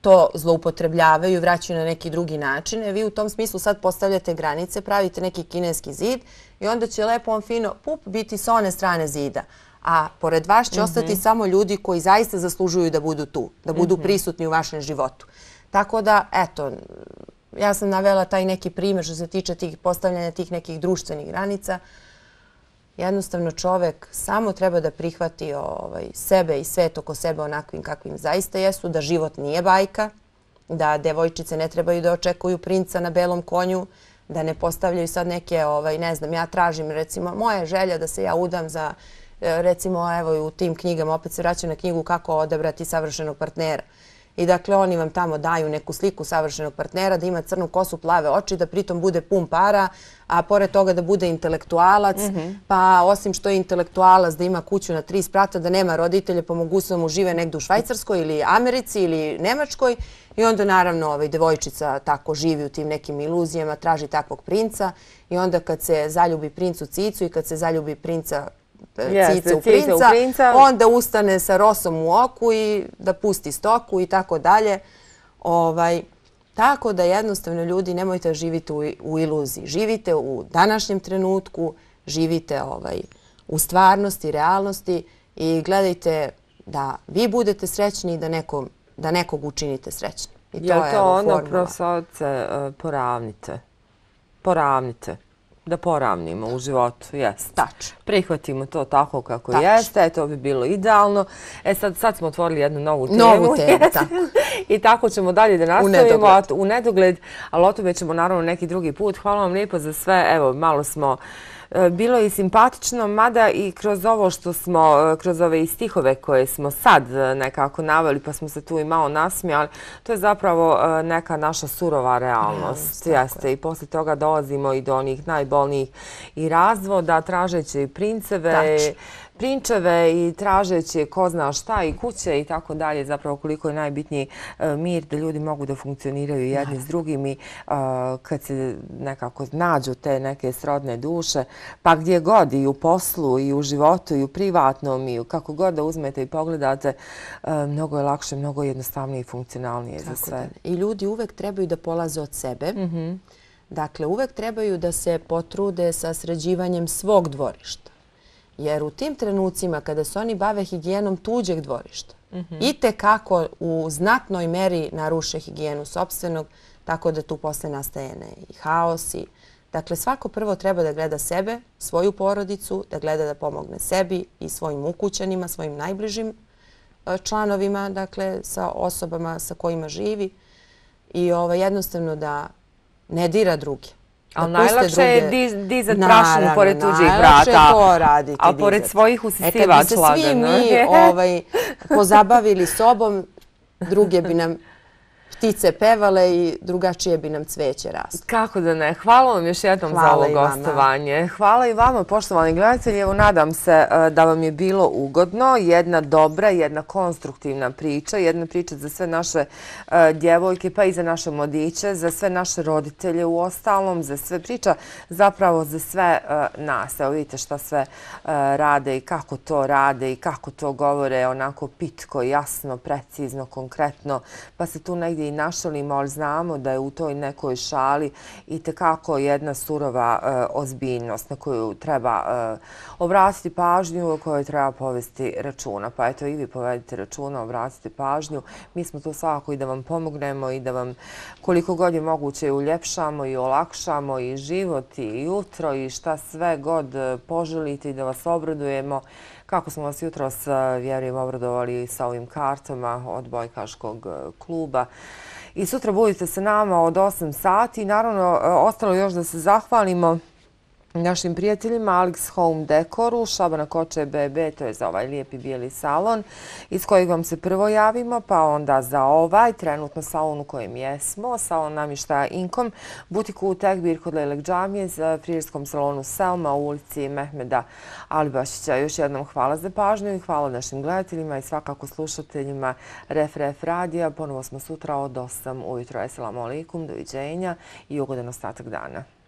Speaker 18: to zloupotrebljavaju i vraćaju na neki drugi način. Vi u tom smislu sad postavljate granice, pravite neki kineski zid i onda će lepo on fino pup biti sa one strane zida. A pored vas će ostati mhm. samo ljudi koji zaista zaslužuju da budu tu, da budu mhm. prisutni u vašem životu. Tako da, eto, ja sam navela taj neki primjer što se tiče tih postavljanja tih nekih društvenih granica jednostavno čovek samo treba da prihvati ovaj, sebe i svet oko sebe onakvim kakvim zaista jesu, da život nije bajka, da devojčice ne trebaju da očekuju princa na belom konju, da ne postavljaju sad neke, ovaj, ne znam, ja tražim recimo, moja želja da se ja udam za, eh, recimo, evo u tim knjigama, opet se vraćam na knjigu kako odabrati savršenog partnera. I dakle, oni vam tamo daju neku sliku savršenog partnera, da ima crnu kosu, plave oči, da pritom bude pun para, a pored toga da bude intelektualac, mhm. pa osim što je intelektualac, da ima kuću na tri sprata, da nema roditelje, pa mogu se mu žive negdje u Švajcarskoj ili Americi ili Nemačkoj. I onda naravno ovaj, devojčica tako živi u tim nekim iluzijama, traži takvog princa. I onda kad se zaljubi princu Cicu i kad se zaljubi princa cice u princa, onda ustane sa rosom u oku i da pusti stoku i tako dalje. Ovaj, tako da jednostavno ljudi nemojte da živite u iluziji. Živite u današnjem trenutku, živite ovaj, u stvarnosti, realnosti i gledajte da vi budete srećni i da, nekom, da nekog učinite srećni.
Speaker 1: I to je to ono, profesorce, e, poravnite? Poravnite da poravnimo u životu, jeste.
Speaker 18: Tačno.
Speaker 1: Prihvatimo to tako kako jeste, to bi bilo idealno. E sad, sad smo otvorili jednu novu temu.
Speaker 18: Novu temu, [laughs] tako.
Speaker 1: I tako ćemo dalje da nastavimo. U nedogled. U nedogled, ali o tome ćemo naravno neki drugi put. Hvala vam lijepo za sve. Evo, malo smo... E, bilo je simpatično, mada i kroz ovo što smo, e, kroz ove stihove koje smo sad e, nekako naveli, pa smo se tu i malo nasmijali, to je zapravo neka naša surova realnost. Jeste. I posle toga dolazimo i do onih najbolnijih i razvoda, tražeći princeve, Tačno prinčeve i tražeći ko zna šta i kuće i tako dalje, zapravo koliko je najbitniji e, mir da ljudi mogu da funkcioniraju jedni s drugim i e, kad se nekako nađu te neke srodne duše, pa gdje god i u poslu i u životu i u privatnom i kako god da uzmete i pogledate, e, mnogo je lakše, mnogo jednostavnije i funkcionalnije za sve.
Speaker 18: I ljudi uvek trebaju da polaze od sebe. Mhm. Dakle, uvek trebaju da se potrude sa sređivanjem svog dvorišta. Jer u tim trenucima kada se oni bave higijenom tuđeg dvorišta, mhm. i te kako u znatnoj meri naruše higijenu sobstvenog, tako da tu posle nastaje i haos. Dakle, svako prvo treba da gleda sebe, svoju porodicu, da gleda da pomogne sebi i svojim ukućanima, svojim najbližim e, članovima, dakle, sa osobama sa kojima živi i ovaj, jednostavno da ne dira drugi.
Speaker 1: Ali najlakše je dizat prašinu pored tuđih vrata. Najlakše je to raditi. A pored svojih usisivač lagano. E
Speaker 18: kad bi se svi mi ovaj, pozabavili sobom, druge bi nam ptice pevale i drugačije bi nam cveće raslo.
Speaker 1: Kako da ne. Hvala vam još jednom za ovo gostovanje. Hvala i vama, poštovani gledatelji. Evo, nadam se e, da vam je bilo ugodno. Jedna dobra, jedna konstruktivna priča. Jedna priča za sve naše e, djevojke, pa i za naše mladiće, za sve naše roditelje u ostalom, za sve priča, zapravo za sve e, nas. Evo, vidite šta sve rade i kako to rade i kako to govore onako pitko, jasno, precizno, konkretno. Pa se tu negdje i našalimo, ali znamo da je u toj nekoj šali i tekako jedna surova e, ozbiljnost na koju treba e, obratiti pažnju, o kojoj treba povesti računa. Pa eto i vi povedite računa, obratite pažnju. Mi smo tu svako i da vam pomognemo i da vam koliko god je moguće uljepšamo i olakšamo i život i jutro i šta sve god e, poželite i da vas obradujemo kako smo vas jutro sa eh, vjerujem obradovali sa ovim kartama od Bojkaškog eh, kluba. I sutra budite sa nama od 8 sati. Naravno, eh, ostalo još da se zahvalimo našim prijateljima Alex Home Dekoru, Šabana Koče BB, to je za ovaj lijepi bijeli salon, iz kojeg vam se prvo javimo, pa onda za ovaj, trenutno salon u kojem jesmo, salon namištaja Inkom, butiku u Tekbir kod Lelek Džamije, za frijerskom salonu Selma u ulici Mehmeda Alibašića. Još jednom hvala za pažnju i hvala našim gledateljima i svakako slušateljima Ref Ref Radija. Ponovo smo sutra od 8 ujutro. Assalamu alaikum, doviđenja i ugodan ostatak dana.